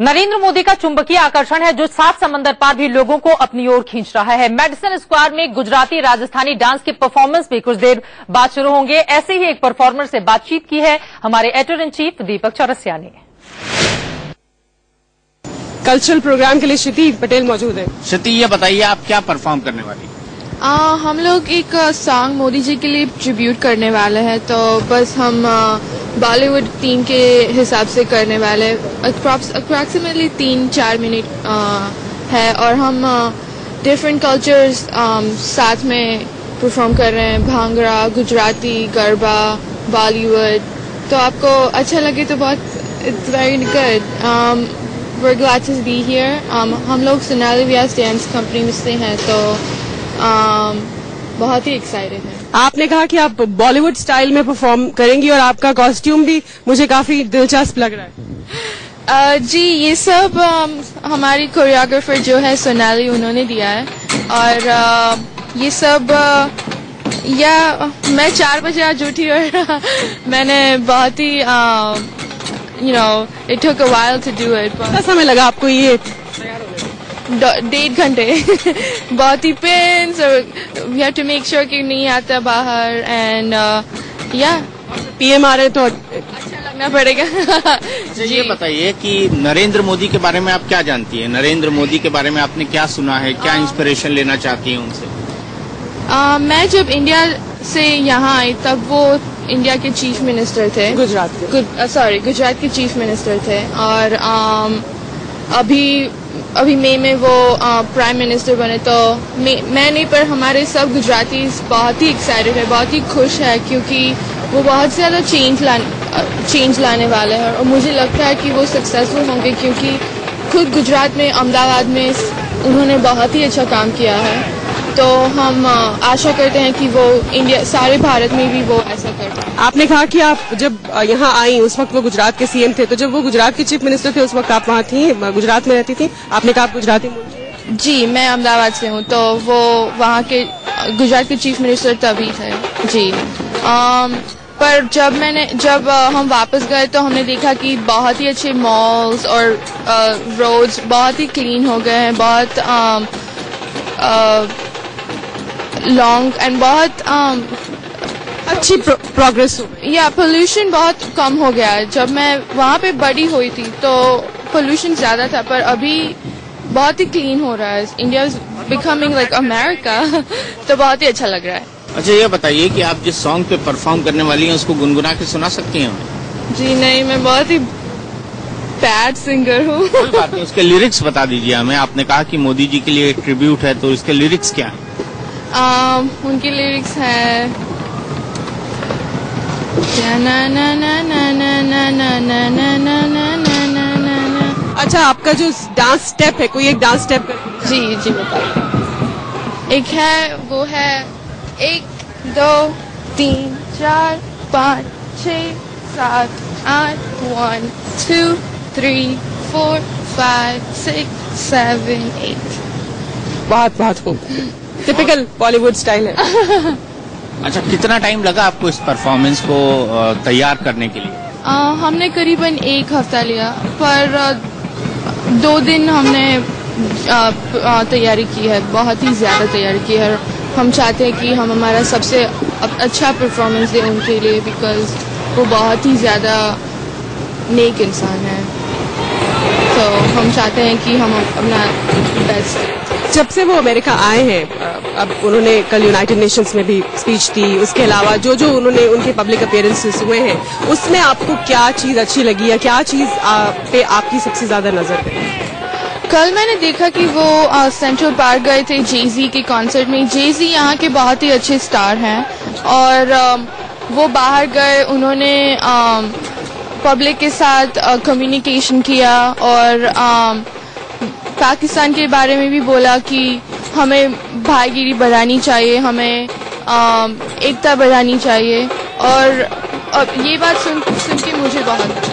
Narendra Modi का चुंबकीय आकर्षण है जो सात समंदर पार भी लोगों को अपनी ओर खींच रहा है। मेडिसन स्क्वायर में गुजराती राजस्थानी डांस के परफॉर्मेंस भी कुछ देर बाद शुरू होंगे। ऐसे ही एक परफॉर्मर से बातचीत की है हमारे editor in chief Deepak Chaurasia ने। कल्चरल प्रोग्राम के लिए श्रुति पटेल मौजूद है। श्रुति ये बताइए आप क्या परफॉर्म करने वाली आ, हम लोग एक सॉन्ग मोदी जी के लिए ट्रिब्यूट करने वाले हैं तो बस हम बॉलीवुड टीम के हिसाब से करने वाले अप्रॉक्सीमेटली तीन चार मिनट है और हम डिफरेंट कल्चर्स साथ में परफॉर्म कर रहे हैं। भांगड़ा गुजराती गरबा बॉलीवुड तो आपको अच्छा लगे तो बहुत it's very good we're glad to. Um, हम लोग सोनाली व्यास डांस कंपनी में से हैं तो um, बहुत ही एक्साइटेड है। आपने कहा कि आप बॉलीवुड स्टाइल में परफॉर्म करेंगी और आपका कॉस्ट्यूम भी मुझे काफ़ी दिलचस्प लग रहा है। Uh, जी ये सब um, हमारी कोरियोग्राफर जो है सोनाली उन्होंने दिया है। और uh, ये सब uh, या मैं चार बजे आज उठी और [laughs] मैंने बहुत ही you know it took a while to do it कितना समय लगा आपको ये? डेढ़ घंटे। [laughs] बहुत ही pains we have to make sure कि नहीं आता बाहर एंड या पीएम आ रहे तो अच्छा लगना पड़ेगा। [laughs] अच्छा, ये बताइए कि नरेंद्र मोदी के बारे में आप क्या जानती हैं? नरेंद्र मोदी के बारे में आपने क्या सुना है? क्या इंस्पिरेशन लेना चाहती हैं उनसे? आ, मैं जब इंडिया से यहाँ आई तब वो इंडिया के चीफ मिनिस्टर थे। गुजरात के। सॉरी गुजरात के चीफ मिनिस्टर थे। और आम, अभी अभी मई में वो प्राइम मिनिस्टर बने तो मैं नहीं, पर हमारे सब गुजराती बहुत ही एक्साइटेड है, बहुत ही खुश है क्योंकि वो बहुत ज़्यादा चेंज लाने चेंज लाने वाले हैं और मुझे लगता है कि वो सक्सेसफुल होंगे क्योंकि खुद गुजरात में, अहमदाबाद में उन्होंने बहुत ही अच्छा काम किया है। तो हम आशा करते हैं कि वो इंडिया सारे भारत में भी वो ऐसा करते हैं आपने कहा कि आप जब यहाँ आई उस वक्त वो गुजरात के सीएम थे तो जब वो गुजरात के चीफ मिनिस्टर थे उस वक्त आप वहाँ थी गुजरात में रहती थी? आपने कहा आप गुजराती जी मैं अहमदाबाद से हूँ तो वो वहाँ के गुजरात के चीफ मिनिस्टर तभी थे। जी। आम, पर जब मैंने जब हम वापस गए तो हमने देखा कि बहुत ही अच्छे मॉल्स और रोड्स बहुत ही क्लीन हो गए हैं बहुत आम, आ, लॉन्ग एंड बहुत um, अच्छी प्रोग्रेस हो या पोल्यूशन बहुत कम हो गया है। जब मैं वहाँ पे बड़ी हुई थी तो पोल्यूशन ज़्यादा था पर अभी बहुत ही क्लीन हो रहा है। India is becoming like America तो बहुत ही अच्छा लग रहा है। अच्छा ये बताइए कि आप जिस सॉन्ग पे परफॉर्म करने वाली हैं उसको गुनगुना के सुना सकती हैं? हमें जी नहीं मैं बहुत ही बैड सिंगर हूँ। उसके लिरिक्स बता दीजिए हमें। आपने कहा कि मोदी जी के लिए एक ट्रिब्यूट है तो इसके लिरिक्स क्या है? उनकी लिरिक्स है अच्छा आपका जो डांस स्टेप है कोई एक डांस स्टेप जी जी बताइए एक है वो है एक दो तीन चार पाँच छ सात आठ one two three four five six seven eight बहुत बहुत खूब टिपिकल बॉलीवुड स्टाइल है। [laughs] अच्छा कितना टाइम लगा आपको इस परफॉर्मेंस को तैयार करने के लिए? आ, हमने करीबन एक हफ़्ता लिया पर दो दिन हमने तैयारी की है बहुत ही ज़्यादा तैयारी की है। हम चाहते हैं कि हम हमारा सबसे अच्छा परफॉर्मेंस दें उनके लिए बिकॉज़ वो बहुत ही ज़्यादा नेक इंसान है। तो हम चाहते हैं कि हम अपना बेस्ट जब से वो अमेरिका आए हैं अब उन्होंने कल यूनाइटेड नेशंस में भी स्पीच दी। उसके अलावा जो जो उन्होंने उनके पब्लिक अपियरेंसेस हुए हैं उसमें आपको क्या चीज़ अच्छी लगी या क्या चीज़ पे आपकी सबसे ज़्यादा नज़र गई कल मैंने देखा कि वो सेंट्रल पार्क गए थे जेजी के कॉन्सर्ट में। जेजी यहाँ के बहुत ही अच्छे स्टार हैं और आ, वो बाहर गए उन्होंने पब्लिक के साथ कम्युनिकेशन किया और आ, पाकिस्तान के बारे में भी बोला कि हमें भाईगिरी बढ़ानी चाहिए हमें एकता बढ़ानी चाहिए। और, और ये बात सुन सुन के मुझे बहुत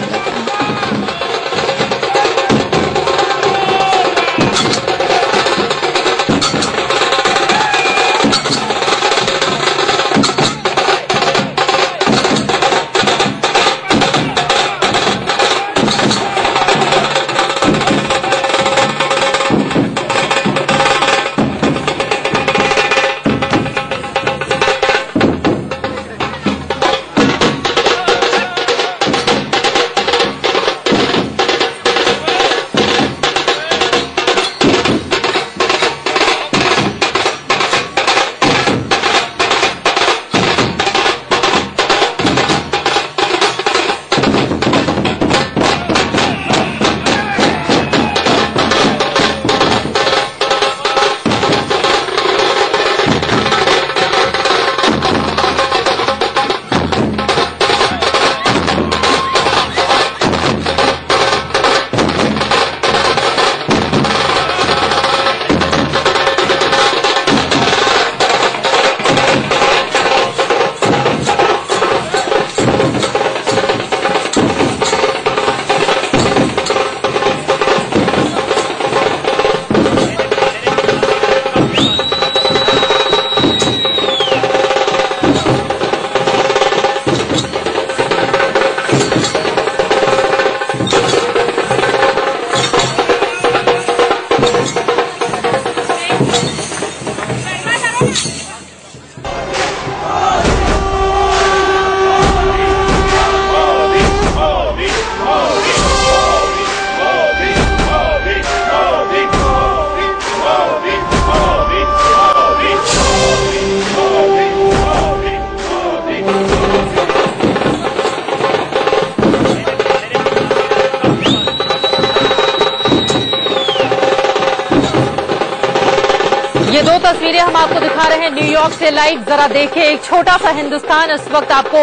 से लाइव जरा देखिए एक छोटा सा हिंदुस्तान इस वक्त आपको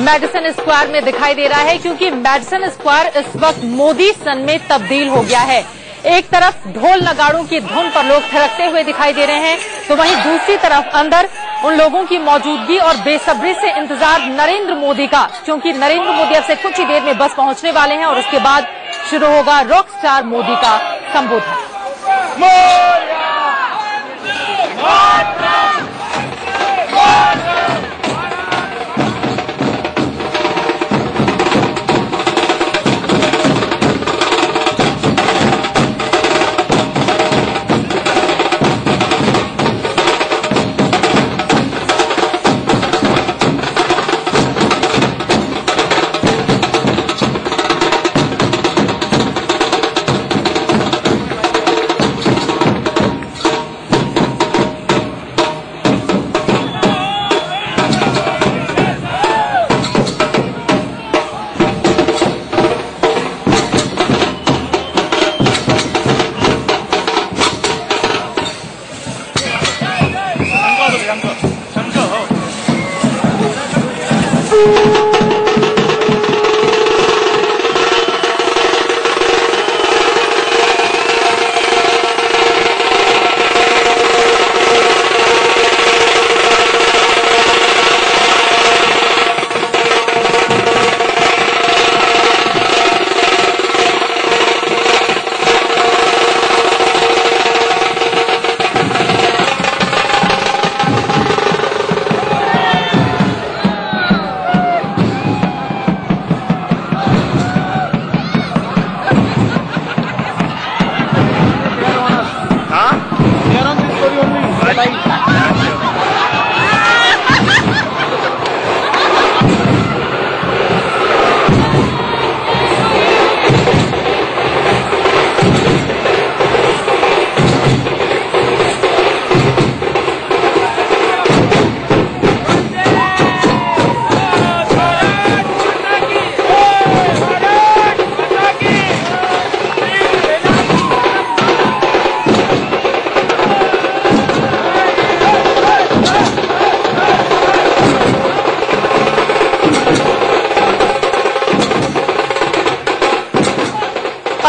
मेडिसन स्क्वायर में दिखाई दे रहा है, क्योंकि मेडिसन स्क्वायर इस वक्त मोदी सन में तब्दील हो गया है। एक तरफ़ ढोल नगाड़ों की धुन पर लोग थिरकते हुए दिखाई दे रहे हैं तो वहीं दूसरी तरफ़ अंदर उन लोगों की मौजूदगी और बेसब्री से इंतज़ार नरेंद्र मोदी का, क्योंकि नरेंद्र मोदी अब से कुछ ही देर में बस पहुँचने वाले हैं और उसके बाद शुरू होगा रॉक स्टार मोदी का संबोधन।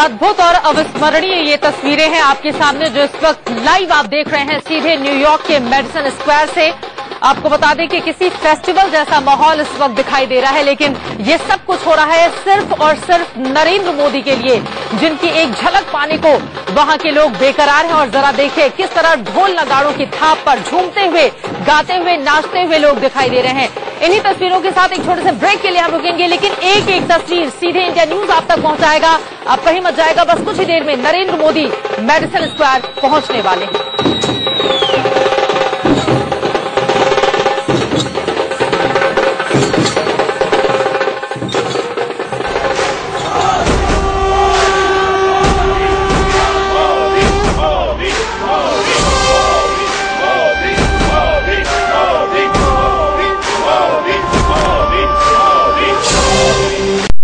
अद्भुत और अविस्मरणीय ये तस्वीरें हैं आपके सामने जो इस वक्त लाइव आप देख रहे हैं सीधे न्यूयॉर्क के मेडिसन स्क्वायर से। आपको बता दें कि किसी फेस्टिवल जैसा माहौल इस वक्त दिखाई दे रहा है, लेकिन ये सब कुछ हो रहा है सिर्फ़ और सिर्फ़ नरेंद्र मोदी के लिए, जिनकी एक झलक पाने को वहाँ के लोग बेकरार हैं। और जरा देखिए किस तरह ढोल नगाड़ों की थाप पर झूमते हुए, गाते हुए, नाचते हुए लोग दिखाई दे रहे हैं। इन्हीं तस्वीरों के साथ एक छोटे से ब्रेक के लिए हम रुकेंगे, लेकिन एक एक तस्वीर सीधे इंडिया न्यूज़ आप तक पहुंचाएगा। आप कहीं मत जाएगा, बस कुछ ही देर में नरेंद्र मोदी मेडिसन स्क्वायर पहुँचने वाले हैं।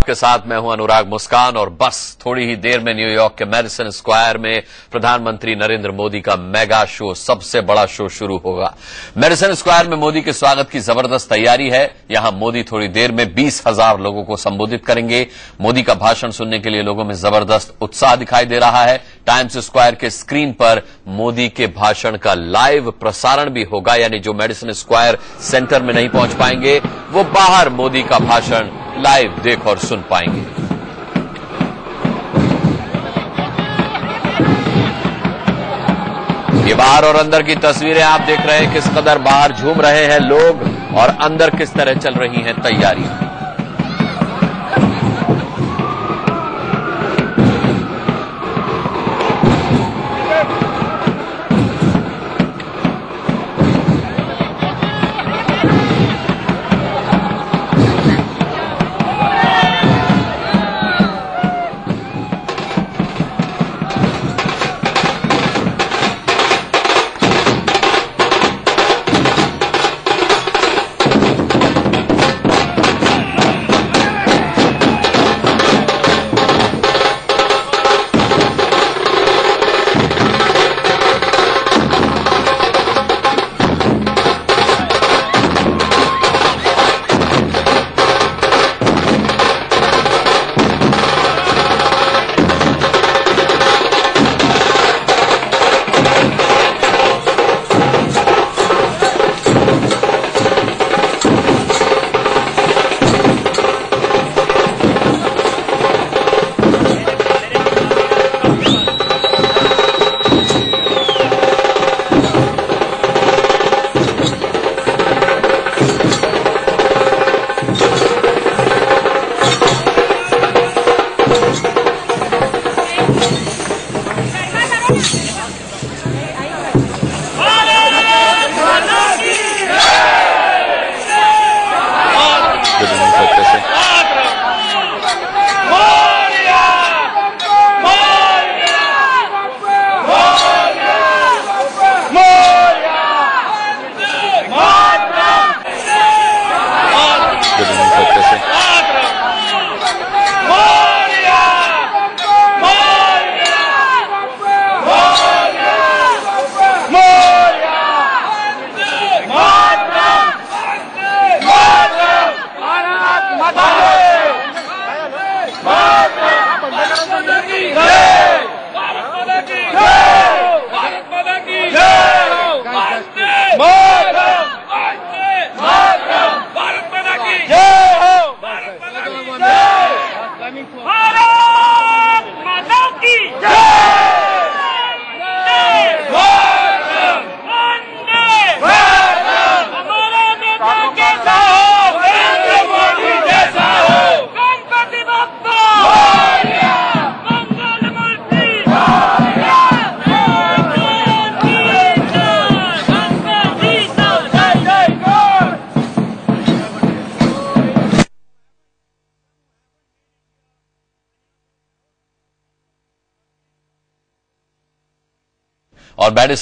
के साथ मैं हूँ अनुराग मुस्कान और बस थोड़ी ही देर में न्यूयॉर्क के मेडिसन स्क्वायर में प्रधानमंत्री नरेंद्र मोदी का मेगा शो, सबसे बड़ा शो शुरू होगा। मेडिसन स्क्वायर में मोदी के स्वागत की ज़बरदस्त तैयारी है। यहाँ मोदी थोड़ी देर में बीस हज़ार लोगों को संबोधित करेंगे। मोदी का भाषण सुनने के लिए लोगों में ज़बरदस्त उत्साह दिखाई दे रहा है। टाइम्स स्क्वायर के स्क्रीन पर मोदी के भाषण का लाइव प्रसारण भी होगा, यानी जो मेडिसन स्क्वायर सेंटर में नहीं पहुँच पाएँगे, वो बाहर मोदी का भाषण लाइव देख और सुन पाएँगे। ये बाहर और अंदर की तस्वीरें आप देख रहे हैं, किस कदर बाहर झूम रहे हैं लोग और अंदर किस तरह चल रही हैं तैयारियाँ।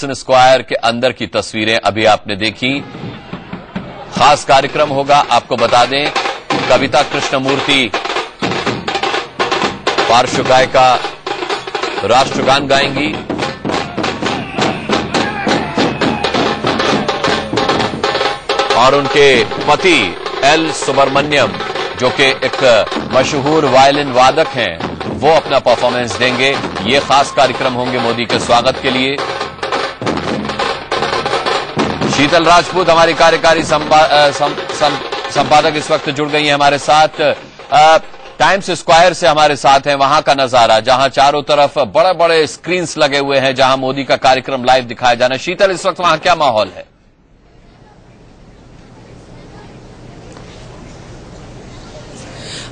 मेडिसन स्क्वायर के अंदर की तस्वीरें अभी आपने देखी। खास कार्यक्रम होगा, आपको बता दें, कविता कृष्णमूर्ति, पार्श्व गायिका, राष्ट्रगान गाएँगी। और उनके पति एल सुब्रमण्यम, जो कि एक मशहूर वायलिन वादक हैं, वो अपना परफॉर्मेंस देंगे। ये खास कार्यक्रम होंगे मोदी के स्वागत के लिए। शीतल राजपूत, हमारी कार्यकारी संपादक इस वक्त जुड़ गई है हमारे साथ। टाइम्स स्क्वायर से हमारे साथ हैं, वहाँ का नज़ारा, जहाँ चारों तरफ़ बड़े बड़े स्क्रीन्स लगे हुए हैं, जहाँ मोदी का कार्यक्रम लाइव दिखाया जाना। शीतल, इस वक्त वहाँ क्या माहौल है?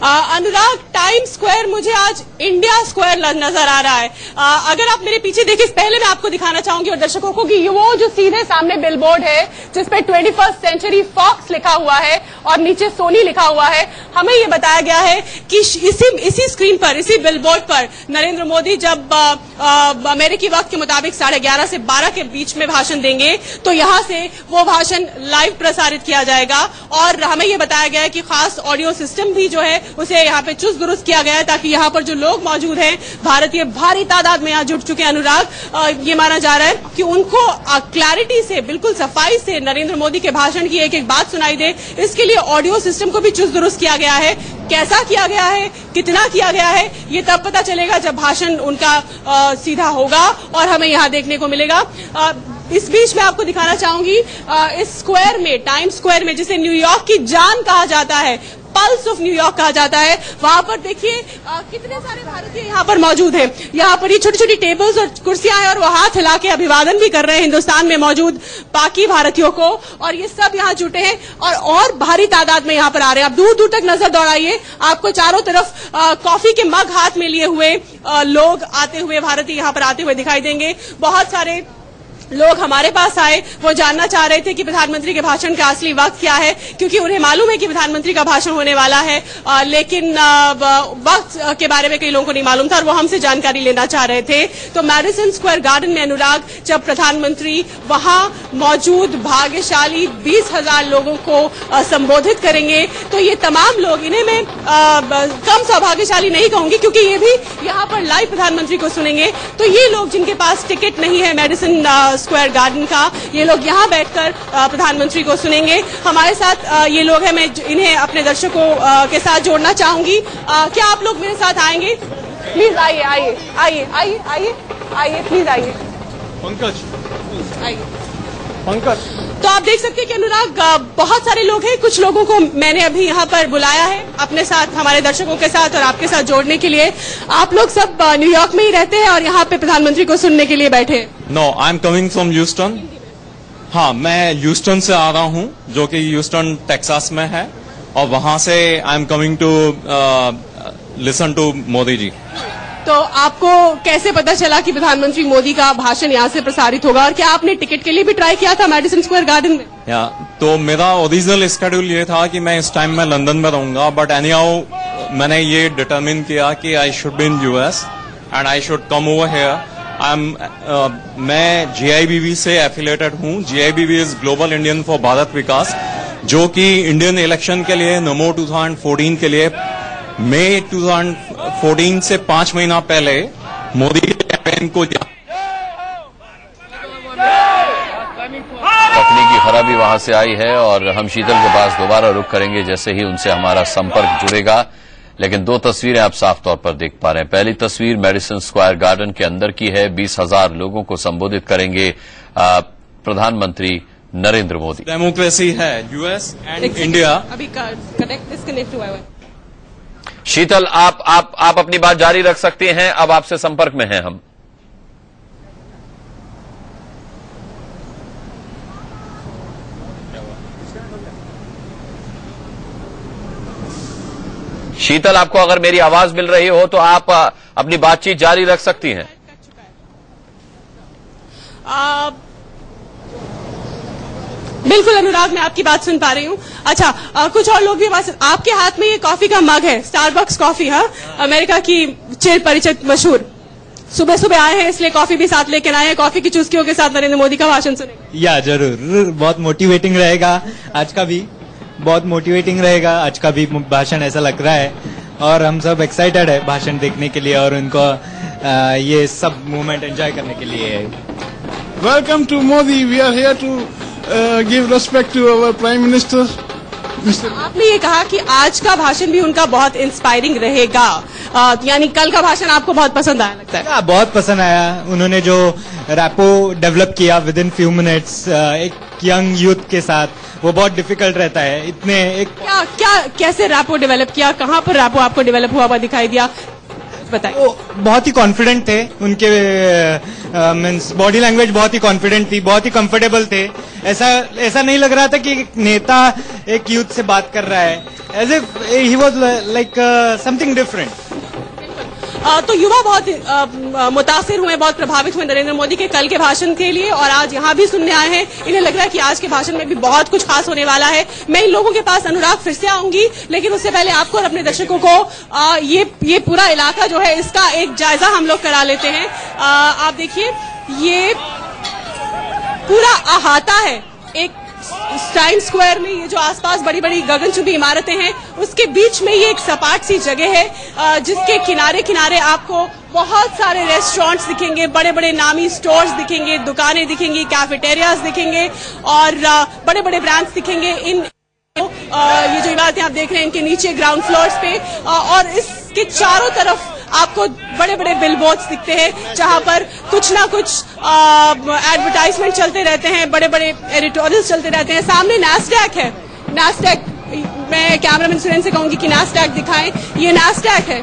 अनुराग टाइम स्क्वायर मुझे आज इंडिया स्क्वायर नज़र आ रहा है। आ, अगर आप मेरे पीछे देखिए पहले मैं आपको दिखाना चाहूँगी और दर्शकों को कि वो जो सीधे सामने बिलबोर्ड है जिसपे ट्वेंटी फ़र्स्ट सेंचुरी फॉक्स लिखा हुआ है और नीचे सोनी लिखा हुआ है हमें ये बताया गया है कि इसी इसी स्क्रीन पर इसी बिलबोर्ड पर नरेंद्र मोदी जब अमेरिकी वक्त के मुताबिक साढ़े ग्यारह से बारह के बीच में भाषण देंगे तो यहाँ से वो भाषण लाइव प्रसारित किया जाएगा। और हमें ये बताया गया है कि खास ऑडियो सिस्टम भी जो है उसे यहाँ पे चुस्त दुरुस्त किया गया है ताकि यहाँ पर जो लोग मौजूद हैं भारतीय भारी तादाद में यहाँ जुट चुके हैं। अनुराग ये माना जा रहा है कि उनको क्लैरिटी से बिल्कुल सफ़ाई से नरेंद्र मोदी के भाषण की एक एक बात सुनाई दे। इसके लिए ऑडियो सिस्टम को भी चुस्त दुरुस्त किया गया है। कैसा किया गया है? कितना किया गया है? ये तब पता चलेगा जब भाषण उनका अ, सीधा होगा और हमें यहाँ देखने को मिलेगा। अ, इस बीच में आपको दिखाना चाहूँगी इस स्क्वायर में टाइम स्क्वायर में जिसे न्यूयॉर्क की जान कहा जाता है पल्स ऑफ़ न्यूयॉर्क कहा जाता है। वहाँ पर देखिए कितने सारे भारतीय यहाँ पर मौजूद हैं। यहाँ पर ये छोटी छोटी टेबल्स और कुर्सियाँ हैं और वो हाथ हिला के अभिवादन भी कर रहे हैं हिंदुस्तान में मौजूद बाकी भारतीयों को। और ये सब यहाँ जुटे हैं और और भारी तादाद में यहाँ पर आ रहे हैं। आप दूर दूर तक नज़र दौड़ाइए। आपको चारों तरफ़ कॉफ़ी के मग हाथ में लिए हुए लोग आते हुए, भारतीय यहाँ पर आते हुए दिखाई देंगे। बहुत सारे लोग हमारे पास आए वो जानना चाह रहे थे कि प्रधानमंत्री के भाषण का असली वक्त क्या है क्योंकि उन्हें मालूम है कि प्रधानमंत्री का भाषण होने वाला है अ, लेकिन ब- वक्त के बारे में कई लोगों को नहीं मालूम था और वो हमसे जानकारी लेना चाह रहे थे। तो मैडिसन स्क्वायर गार्डन में अनुराग जब प्रधानमंत्री वहाँ मौजूद भाग्यशाली बीस हज़ार लोगों को अ, संबोधित करेंगे तो ये तमाम लोग इन्हें मैं कम सौभाग्यशाली नहीं कहूँगी क्योंकि ये भी यहाँ पर लाइव प्रधानमंत्री को सुनेंगे। तो ये लोग जिनके पास टिकट नहीं है मेडिसिन स्क्वायर गार्डन का। ये लोग यहाँ बैठकर प्रधानमंत्री को सुनेंगे। हमारे साथ ये लोग हैं मैं इन्हें अपने दर्शकों के साथ जोड़ना चाहूँगी। क्या आप लोग मेरे साथ आएँगे? प्लीज़ आइए आइए आइए आइए आइए आइए प्लीज़ आइए। पंकज। आइए। पंकज। तो आप देख सकते हैं कि अनुराग बहुत सारे लोग हैं। कुछ लोगों को मैंने अभी यहाँ पर बुलाया है अपने साथ हमारे दर्शकों के साथ और आपके साथ जोड़ने के लिए। आप लोग सब न्यूयॉर्क में ही रहते हैं और यहाँ पे प्रधानमंत्री को सुनने के लिए बैठे हैं। No I am coming from Houston हाँ मैं ह्यूस्टन से आ रहा हूँ जो कि ह्यूस्टन टेक्सास में है और वहाँ से I am coming to listen to Modi ji. तो आपको कैसे पता चला कि प्रधानमंत्री मोदी का भाषण यहाँ से प्रसारित होगा और क्या आपने टिकट के लिए भी ट्राई किया था मेडिसन स्क्वायर गार्डन में? या तो मेरा ओरिजिनल स्केड्यूल ये था कि मैं इस टाइम में लंदन में रहूँगा बट एनी मैंने ये डिटरमिन किया कि I should be in US and I should come over here I am मैं जीआईबीवी से एफिलेटेड हूँ. GIBV is global Indian for Bharat Vikas जो कि इंडियन इलेक्शन के लिए नमो 2014 के लिए मई 2014 से पाँच महीना पहले मोदी के कैंपेन को तकनीकी खराबी वहाँ से आई है और हम शीतल के पास दोबारा रुक करेंगे जैसे ही उनसे हमारा संपर्क जुड़ेगा। लेकिन दो तस्वीरें आप साफ़ तौर पर देख पा रहे हैं। पहली तस्वीर मेडिसन स्क्वायर गार्डन के अंदर की है। बीस हज़ार लोगों को संबोधित करेंगे प्रधानमंत्री नरेंद्र मोदी। डेमोक्रेसी है यूएस एंड इंडिया। अभी कनेक्ट डिस्कनेक्ट हुआ है। शीतल आप आप आप अपनी बात जारी रख सकते हैं। अब आपसे संपर्क में हैं हम। शीतल आपको अगर मेरी आवाज़ मिल रही हो तो आप अपनी बातचीत जारी रख सकती हैं। बिल्कुल अनुराग मैं आपकी बात सुन पा रही हूँ। अच्छा आ, कुछ और लोग भी आपके हाथ में ये कॉफ़ी का मग है स्टारबक्स कॉफ़ी हाँ? अमेरिका की चिर परिचित मशहूर। सुबह सुबह आए हैं इसलिए कॉफ़ी भी साथ लेकर आए हैं। कॉफ़ी की चुस्कियों के साथ नरेंद्र मोदी का भाषण सुने या ज़रूर। बहुत मोटिवेटिंग रहेगा आज का भी। बहुत मोटिवेटिंग रहेगा। आज का भी भाषण ऐसा लग रहा है। और हम सब एक्साइटेड है भाषण देखने के लिए और उनको आ, ये सब मूवमेंट एंजॉय करने के लिए। Welcome to Modi we are here to give respect to our prime Mr. आपने ये कहा कि आज का भाषण भी उनका बहुत इंस्पायरिंग रहेगा। यानी कल का भाषण आपको बहुत पसंद आया लगता है? या, बहुत पसंद आया। उन्होंने जो रैपो डेवलप किया विद इन फ्यू मिनट्स एक यंग यूथ के साथ वो बहुत डिफ़िकल्ट रहता है। इतने एक क्या क्या कैसे रैपो डेवलप किया? कहाँ पर रैपो आपको डेवलप हुआ हुआ दिखाई दिया? बताइए। बहुत ही कॉन्फिडेंट थे उनके मीन्स बॉडी लैंग्वेज बहुत ही कॉन्फिडेंट थी, बहुत ही कंफर्टेबल थे। ऐसा ऐसा नहीं लग रहा था कि एक नेता एक यूथ से बात कर रहा है। As a he was like something different तो युवा बहुत मुतासिर हुए बहुत प्रभावित हुए नरेंद्र मोदी के कल के भाषण के लिए और आज यहाँ भी सुनने आए हैं। इन्हें लग रहा है कि आज के भाषण में भी बहुत कुछ खास होने वाला है। मैं इन लोगों के पास अनुराग फिर से आऊँगी लेकिन उससे पहले आपको और अपने दर्शकों को आ, ये ये पूरा इलाका जो है इसका एक जायजा हम लोग करा लेते हैं। आ, आप देखिए ये पूरा अहाता है। एक टाइम स्क्वायर में ये जो आसपास बड़ी बड़ी गगनचुंबी इमारतें हैं, उसके बीच में ये एक सपाट सी जगह है जिसके किनारे किनारे आपको बहुत सारे रेस्टोरेंट्स दिखेंगे बड़े बड़े नामी स्टोर्स दिखेंगे, दुकानें दिखेंगी कैफेटेरियाज दिखेंगे और बड़े बड़े ब्रांड्स दिखेंगे। इन ये जो इमारतें आप देख रहे हैं, इनके नीचे ग्राउंड फ्लोर्स पे और इसके चारों तरफ़ आपको बड़े बड़े बिलबोर्ड्स दिखते हैं, जहाँ पर कुछ ना कुछ एडवर्टाइजमेंट चलते रहते हैं बड़े बड़े एडिटोरियल चलते रहते हैं। सामने नास्टैक है। नास्टैक मैं कैमरामैन मैन से कहूँगी कि नास्टैक दिखाएँ। ये नास्टैक है।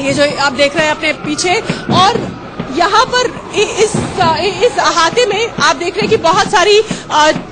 ये जो आप देख रहे हैं अपने पीछे, और यहाँ पर इस इस अहाते में आप देख रहे हैं कि बहुत सारी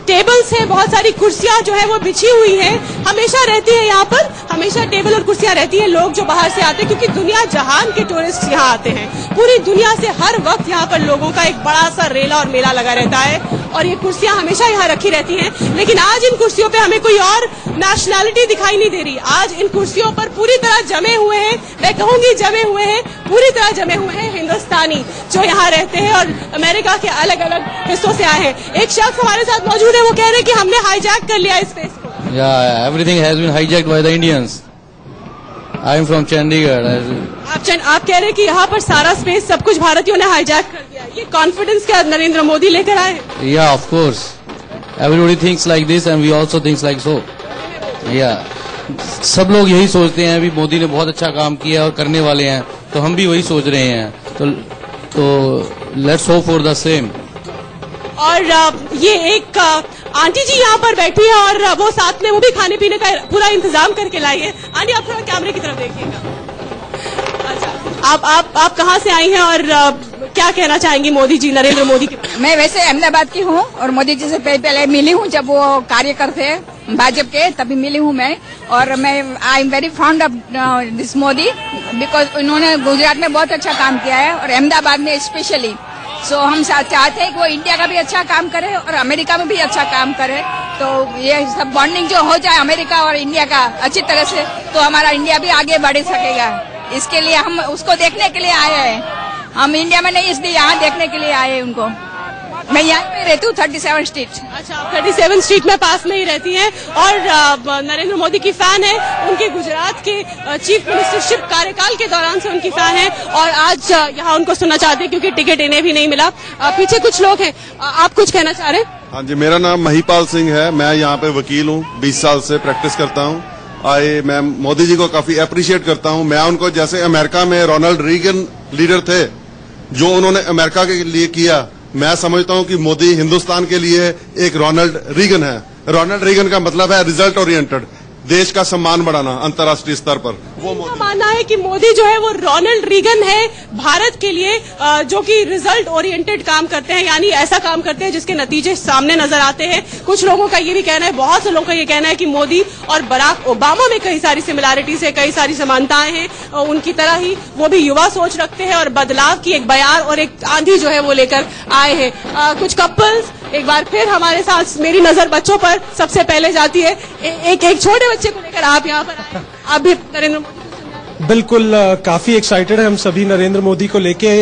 टेबल्स हैं, बहुत सारी कुर्सियाँ जो है वो बिछी हुई हैं। हमेशा रहती है यहाँ पर, हमेशा टेबल और कुर्सियाँ रहती हैं लोग जो बाहर से आते हैं, क्योंकि दुनिया जहान के टूरिस्ट यहाँ आते हैं। पूरी दुनिया से हर वक्त यहाँ पर लोगों का एक बड़ा सा रेला और मेला लगा रहता है, और ये कुर्सियाँ हमेशा यहाँ रखी रहती हैं। लेकिन आज इन कुर्सियों पे हमें कोई और नेशनैलिटी दिखाई नहीं दे रही। आज इन कुर्सियों पर पूरी तरह जमे हुए हैं, मैं कहूँगी जमे हुए हैं, पूरी तरह जमे हुए हैं हिंदुस्तानी। जो यहाँ रहते हैं और अमेरिका के अलग अलग हिस्सों से आए हैं एक शख्स हमारे साथ मौजूद है वो कह रहे हैं कि हमने हाईजैक कर लिया इस स्पेस को everything has been hijacked by the Indians. I am from Chandigarh. आप चन, आप कह रहे हैं कि यहाँ पर सारा स्पेस सब कुछ भारतीयों ने हाईजैक कर दिया ये कॉन्फिडेंस क्या नरेंद्र मोदी लेकर आए या of course. Everybody thinks like this and we also thinks like so. Yeah. सब लोग यही सोचते हैं अभी मोदी ने बहुत अच्छा काम किया और करने वाले हैं तो हम भी वही सोच रहे हैं तो तो let's hope for the same और ये एक आंटी जी यहाँ पर बैठी है और वो साथ में वो भी खाने पीने का पूरा इंतज़ाम करके लाई है। आंटी आप थोड़ा कैमरे की तरफ़ देखिएगा। अच्छा आप आप आप कहाँ से आई हैं और क्या कहना चाहेंगी मोदी जी नरेंद्र मोदी के? मैं वैसे अहमदाबाद की हूँ और मोदी जी से पहले पहले मिली हूँ जब वो कार्यकर थे भाजपा के तभी मिली हूँ मैं। और मैं I am very fond of this Modi because उन्होंने गुजरात में बहुत अच्छा काम किया है और अहमदाबाद में स्पेशली सो so, हम चाहते हैं कि वो इंडिया का भी अच्छा काम करे और अमेरिका में भी अच्छा काम करे। तो ये सब बॉन्डिंग जो हो जाए अमेरिका और इंडिया का अच्छी तरह से तो हमारा इंडिया भी आगे बढ़ सकेगा। इसके लिए हम उसको देखने के लिए आए हैं। हम इंडिया में नहीं इसलिए यहाँ देखने के लिए आए उनको। मैं यहाँ पे रहती हूँ थर्टी सेवन स्ट्रीट अच्छा आप थर्टी सेवन स्ट्रीट में पास में ही रहती हैं और नरेंद्र मोदी की फ़ैन है। उनके गुजरात के चीफ मिनिस्टरशिप कार्यकाल के दौरान से उनकी फ़ैन है और आज यहाँ उनको सुनना चाहते हैं क्योंकि टिकट इन्हें भी नहीं मिला। पीछे कुछ लोग हैं। आप कुछ कहना चाह रहे हैं? हाँ जी मेरा नाम महीपाल सिंह है। मैं यहाँ पे वकील हूँ। 20 साल से प्रैक्टिस करता हूँ। आए मैं मोदी जी को काफ़ी अप्रिशिएट करता हूँ। मैं उनको जैसे अमेरिका में रोनाल्ड रीगन लीडर थे जो उन्होंने अमेरिका के लिए किया मैं समझता हूँ कि मोदी हिंदुस्तान के लिए एक रोनाल्ड रीगन है। रोनाल्ड रीगन का मतलब है रिज़ल्ट ओरिएंटेड। देश का सम्मान बढ़ाना अंतर्राष्ट्रीय स्तर पर। वो मानना है कि मोदी जो है वो रोनाल्ड रीगन है भारत के लिए जो कि रिज़ल्ट ओरिएंटेड काम करते हैं यानी ऐसा काम करते हैं जिसके नतीजे सामने नज़र आते हैं। कुछ लोगों का ये भी कहना है बहुत से लोगों का ये कहना है कि मोदी और बराक ओबामा में कई सारी सिमिलैरिटीज है कई सारी समानताएँ हैं उनकी तरह ही वो भी युवा सोच रखते हैं और बदलाव की एक बयान और एक आंधी जो है वो लेकर आए हैं। कुछ कपल्स एक बार फिर हमारे साथ मेरी नज़र बच्चों पर सबसे पहले जाती है। ए, एक एक छोटे बच्चे को लेकर आप यहाँ पर आप भी नरेंद्र मोदी बिल्कुल काफ़ी एक्साइटेड है हम सभी नरेंद्र मोदी को लेके।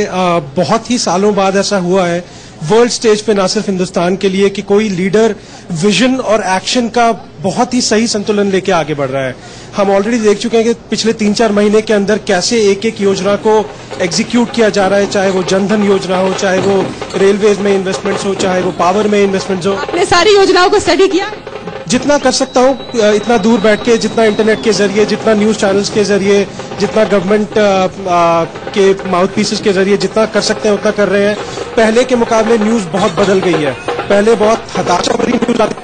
बहुत ही सालों बाद ऐसा हुआ है वर्ल्ड स्टेज पे ना सिर्फ़ हिंदुस्तान के लिए कि कोई लीडर विजन और एक्शन का बहुत ही सही संतुलन लेके आगे बढ़ रहा है। हम ऑलरेडी देख चुके हैं कि पिछले तीन चार महीने के अंदर कैसे एक एक योजना को एग्जीक्यूट किया जा रहा है चाहे वो जनधन योजना हो चाहे वो रेलवे में इन्वेस्टमेंट्स हो चाहे वो पावर में इन्वेस्टमेंट्स हो। आपने सारी योजनाओं को स्टडी किया? जितना कर सकता हूँ इतना दूर बैठ के जितना इंटरनेट के ज़रिए जितना न्यूज़ चैनल्स के ज़रिए जितना गवर्नमेंट के माउथ पीसेस के ज़रिए जितना कर सकते हैं उतना कर रहे हैं। पहले के मुकाबले न्यूज़ बहुत बदल गई है। पहले बहुत हताशा भरी न्यूज़ आती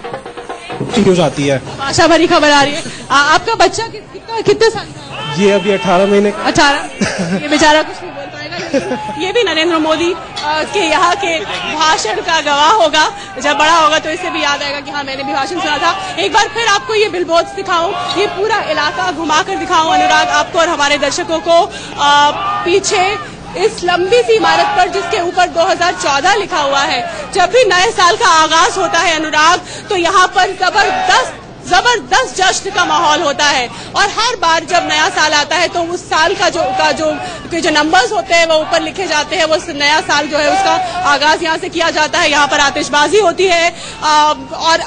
न्यूज़ आती है। आशा भरी खबर आ रही है। आ, आपका बच्चा कि- कितना कितने साल का है? ये अभी अठारह महीने अठारह? [laughs] ये बेचारा कुछ नहीं बोल पाएगा। ये भी नरेंद्र मोदी आ, के यहाँ के भाषण का गवाह होगा। जब बड़ा होगा तो इसे भी याद आएगा कि हाँ मैंने भी भाषण सुना था। एक बार फिर आपको ये बिलबोर्ड दिखाऊँ ये पूरा इलाका घुमा कर दिखाऊँ अनुराग आपको और हमारे दर्शकों को। आ, पीछे इस लंबी सी इमारत पर जिसके ऊपर 2014 लिखा हुआ है जब भी नए साल का आगाज़ होता है अनुराग तो यहाँ पर ज़बरदस्त ज़बरदस्त जश्न का माहौल होता है। और हर बार जब नया साल आता है तो उस साल का जो का जो के जो नंबर्स होते हैं वो ऊपर लिखे जाते हैं। वो नया साल जो है उसका आगाज़ यहाँ से किया जाता है। यहाँ पर आतिशबाजी होती है। आ, और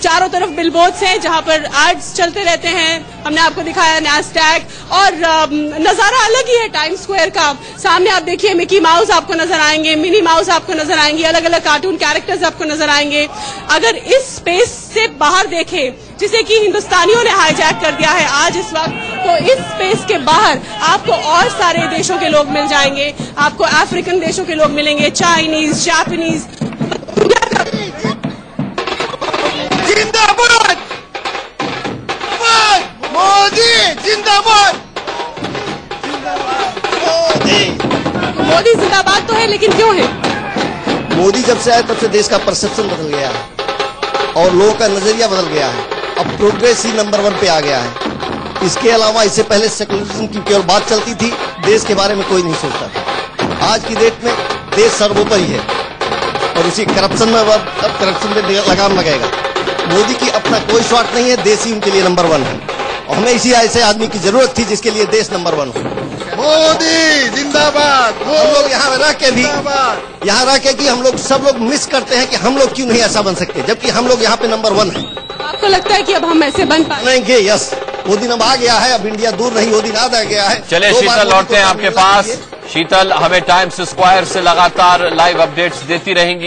चारों तरफ़ बिलबोर्ड्स हैं, जहाँ पर एड्स चलते रहते हैं। हमने आपको दिखाया नैसटैग और नज़ारा अलग ही है टाइम स्क्वायर का। सामने आप देखिए मिकी माउस आपको नज़र आएँगे मिनी माउस आपको नज़र आएँगे अलग अलग कार्टून कैरेक्टर्स आपको नज़र आएँगे। अगर इस स्पेस से बाहर देखें, जिसे कि हिंदुस्तानियों ने हाईजैक कर दिया है आज इस वक्त तो इस स्पेस के बाहर आपको और सारे देशों के लोग मिल जाएँगे। आपको अफ्रीकन देशों के लोग मिलेंगे चाइनीज़ जापानीज मोदी जिंदाबाद तो है, लेकिन क्यों है? मोदी जब से आए तब से देश का परसेप्शन बदल गया है और लोगों का नज़रिया बदल गया है। अब प्रोग्रेस ही नंबर वन पे आ गया है। इसके अलावा इससे पहले सेकुलरिज्म की केवल बात चलती थी, देश के बारे में कोई नहीं सोचता था। आज की डेट में देश सर्वोपरि है और उसी करप्शन में अब अब करप्शन पे लगाम लगेगा। मोदी की अपना कोई स्वार्थ नहीं है, देश ही उनके लिए नंबर वन है। और हमें इसी ऐसे आदमी की ज़रूरत थी जिसके लिए देश नंबर वन हो। मोदी जिंदाबाद हम लोग यहाँ रह के भी यहाँ रह के कि हम लोग सब लोग मिस करते हैं कि हम लोग क्यों नहीं ऐसा बन सकते जबकि हम लोग यहाँ पे नंबर वन है। आपको लगता है कि अब हम ऐसे बन पाए? बनेंगे यस वो दिन अब आ गया है अब इंडिया दूर नहीं वो दिन आ गया है। चले शीतल लौटते हैं आपके पास। शीतल हमें टाइम्स स्क्वायर से लगातार लाइव अपडेट्स देती रहेंगी।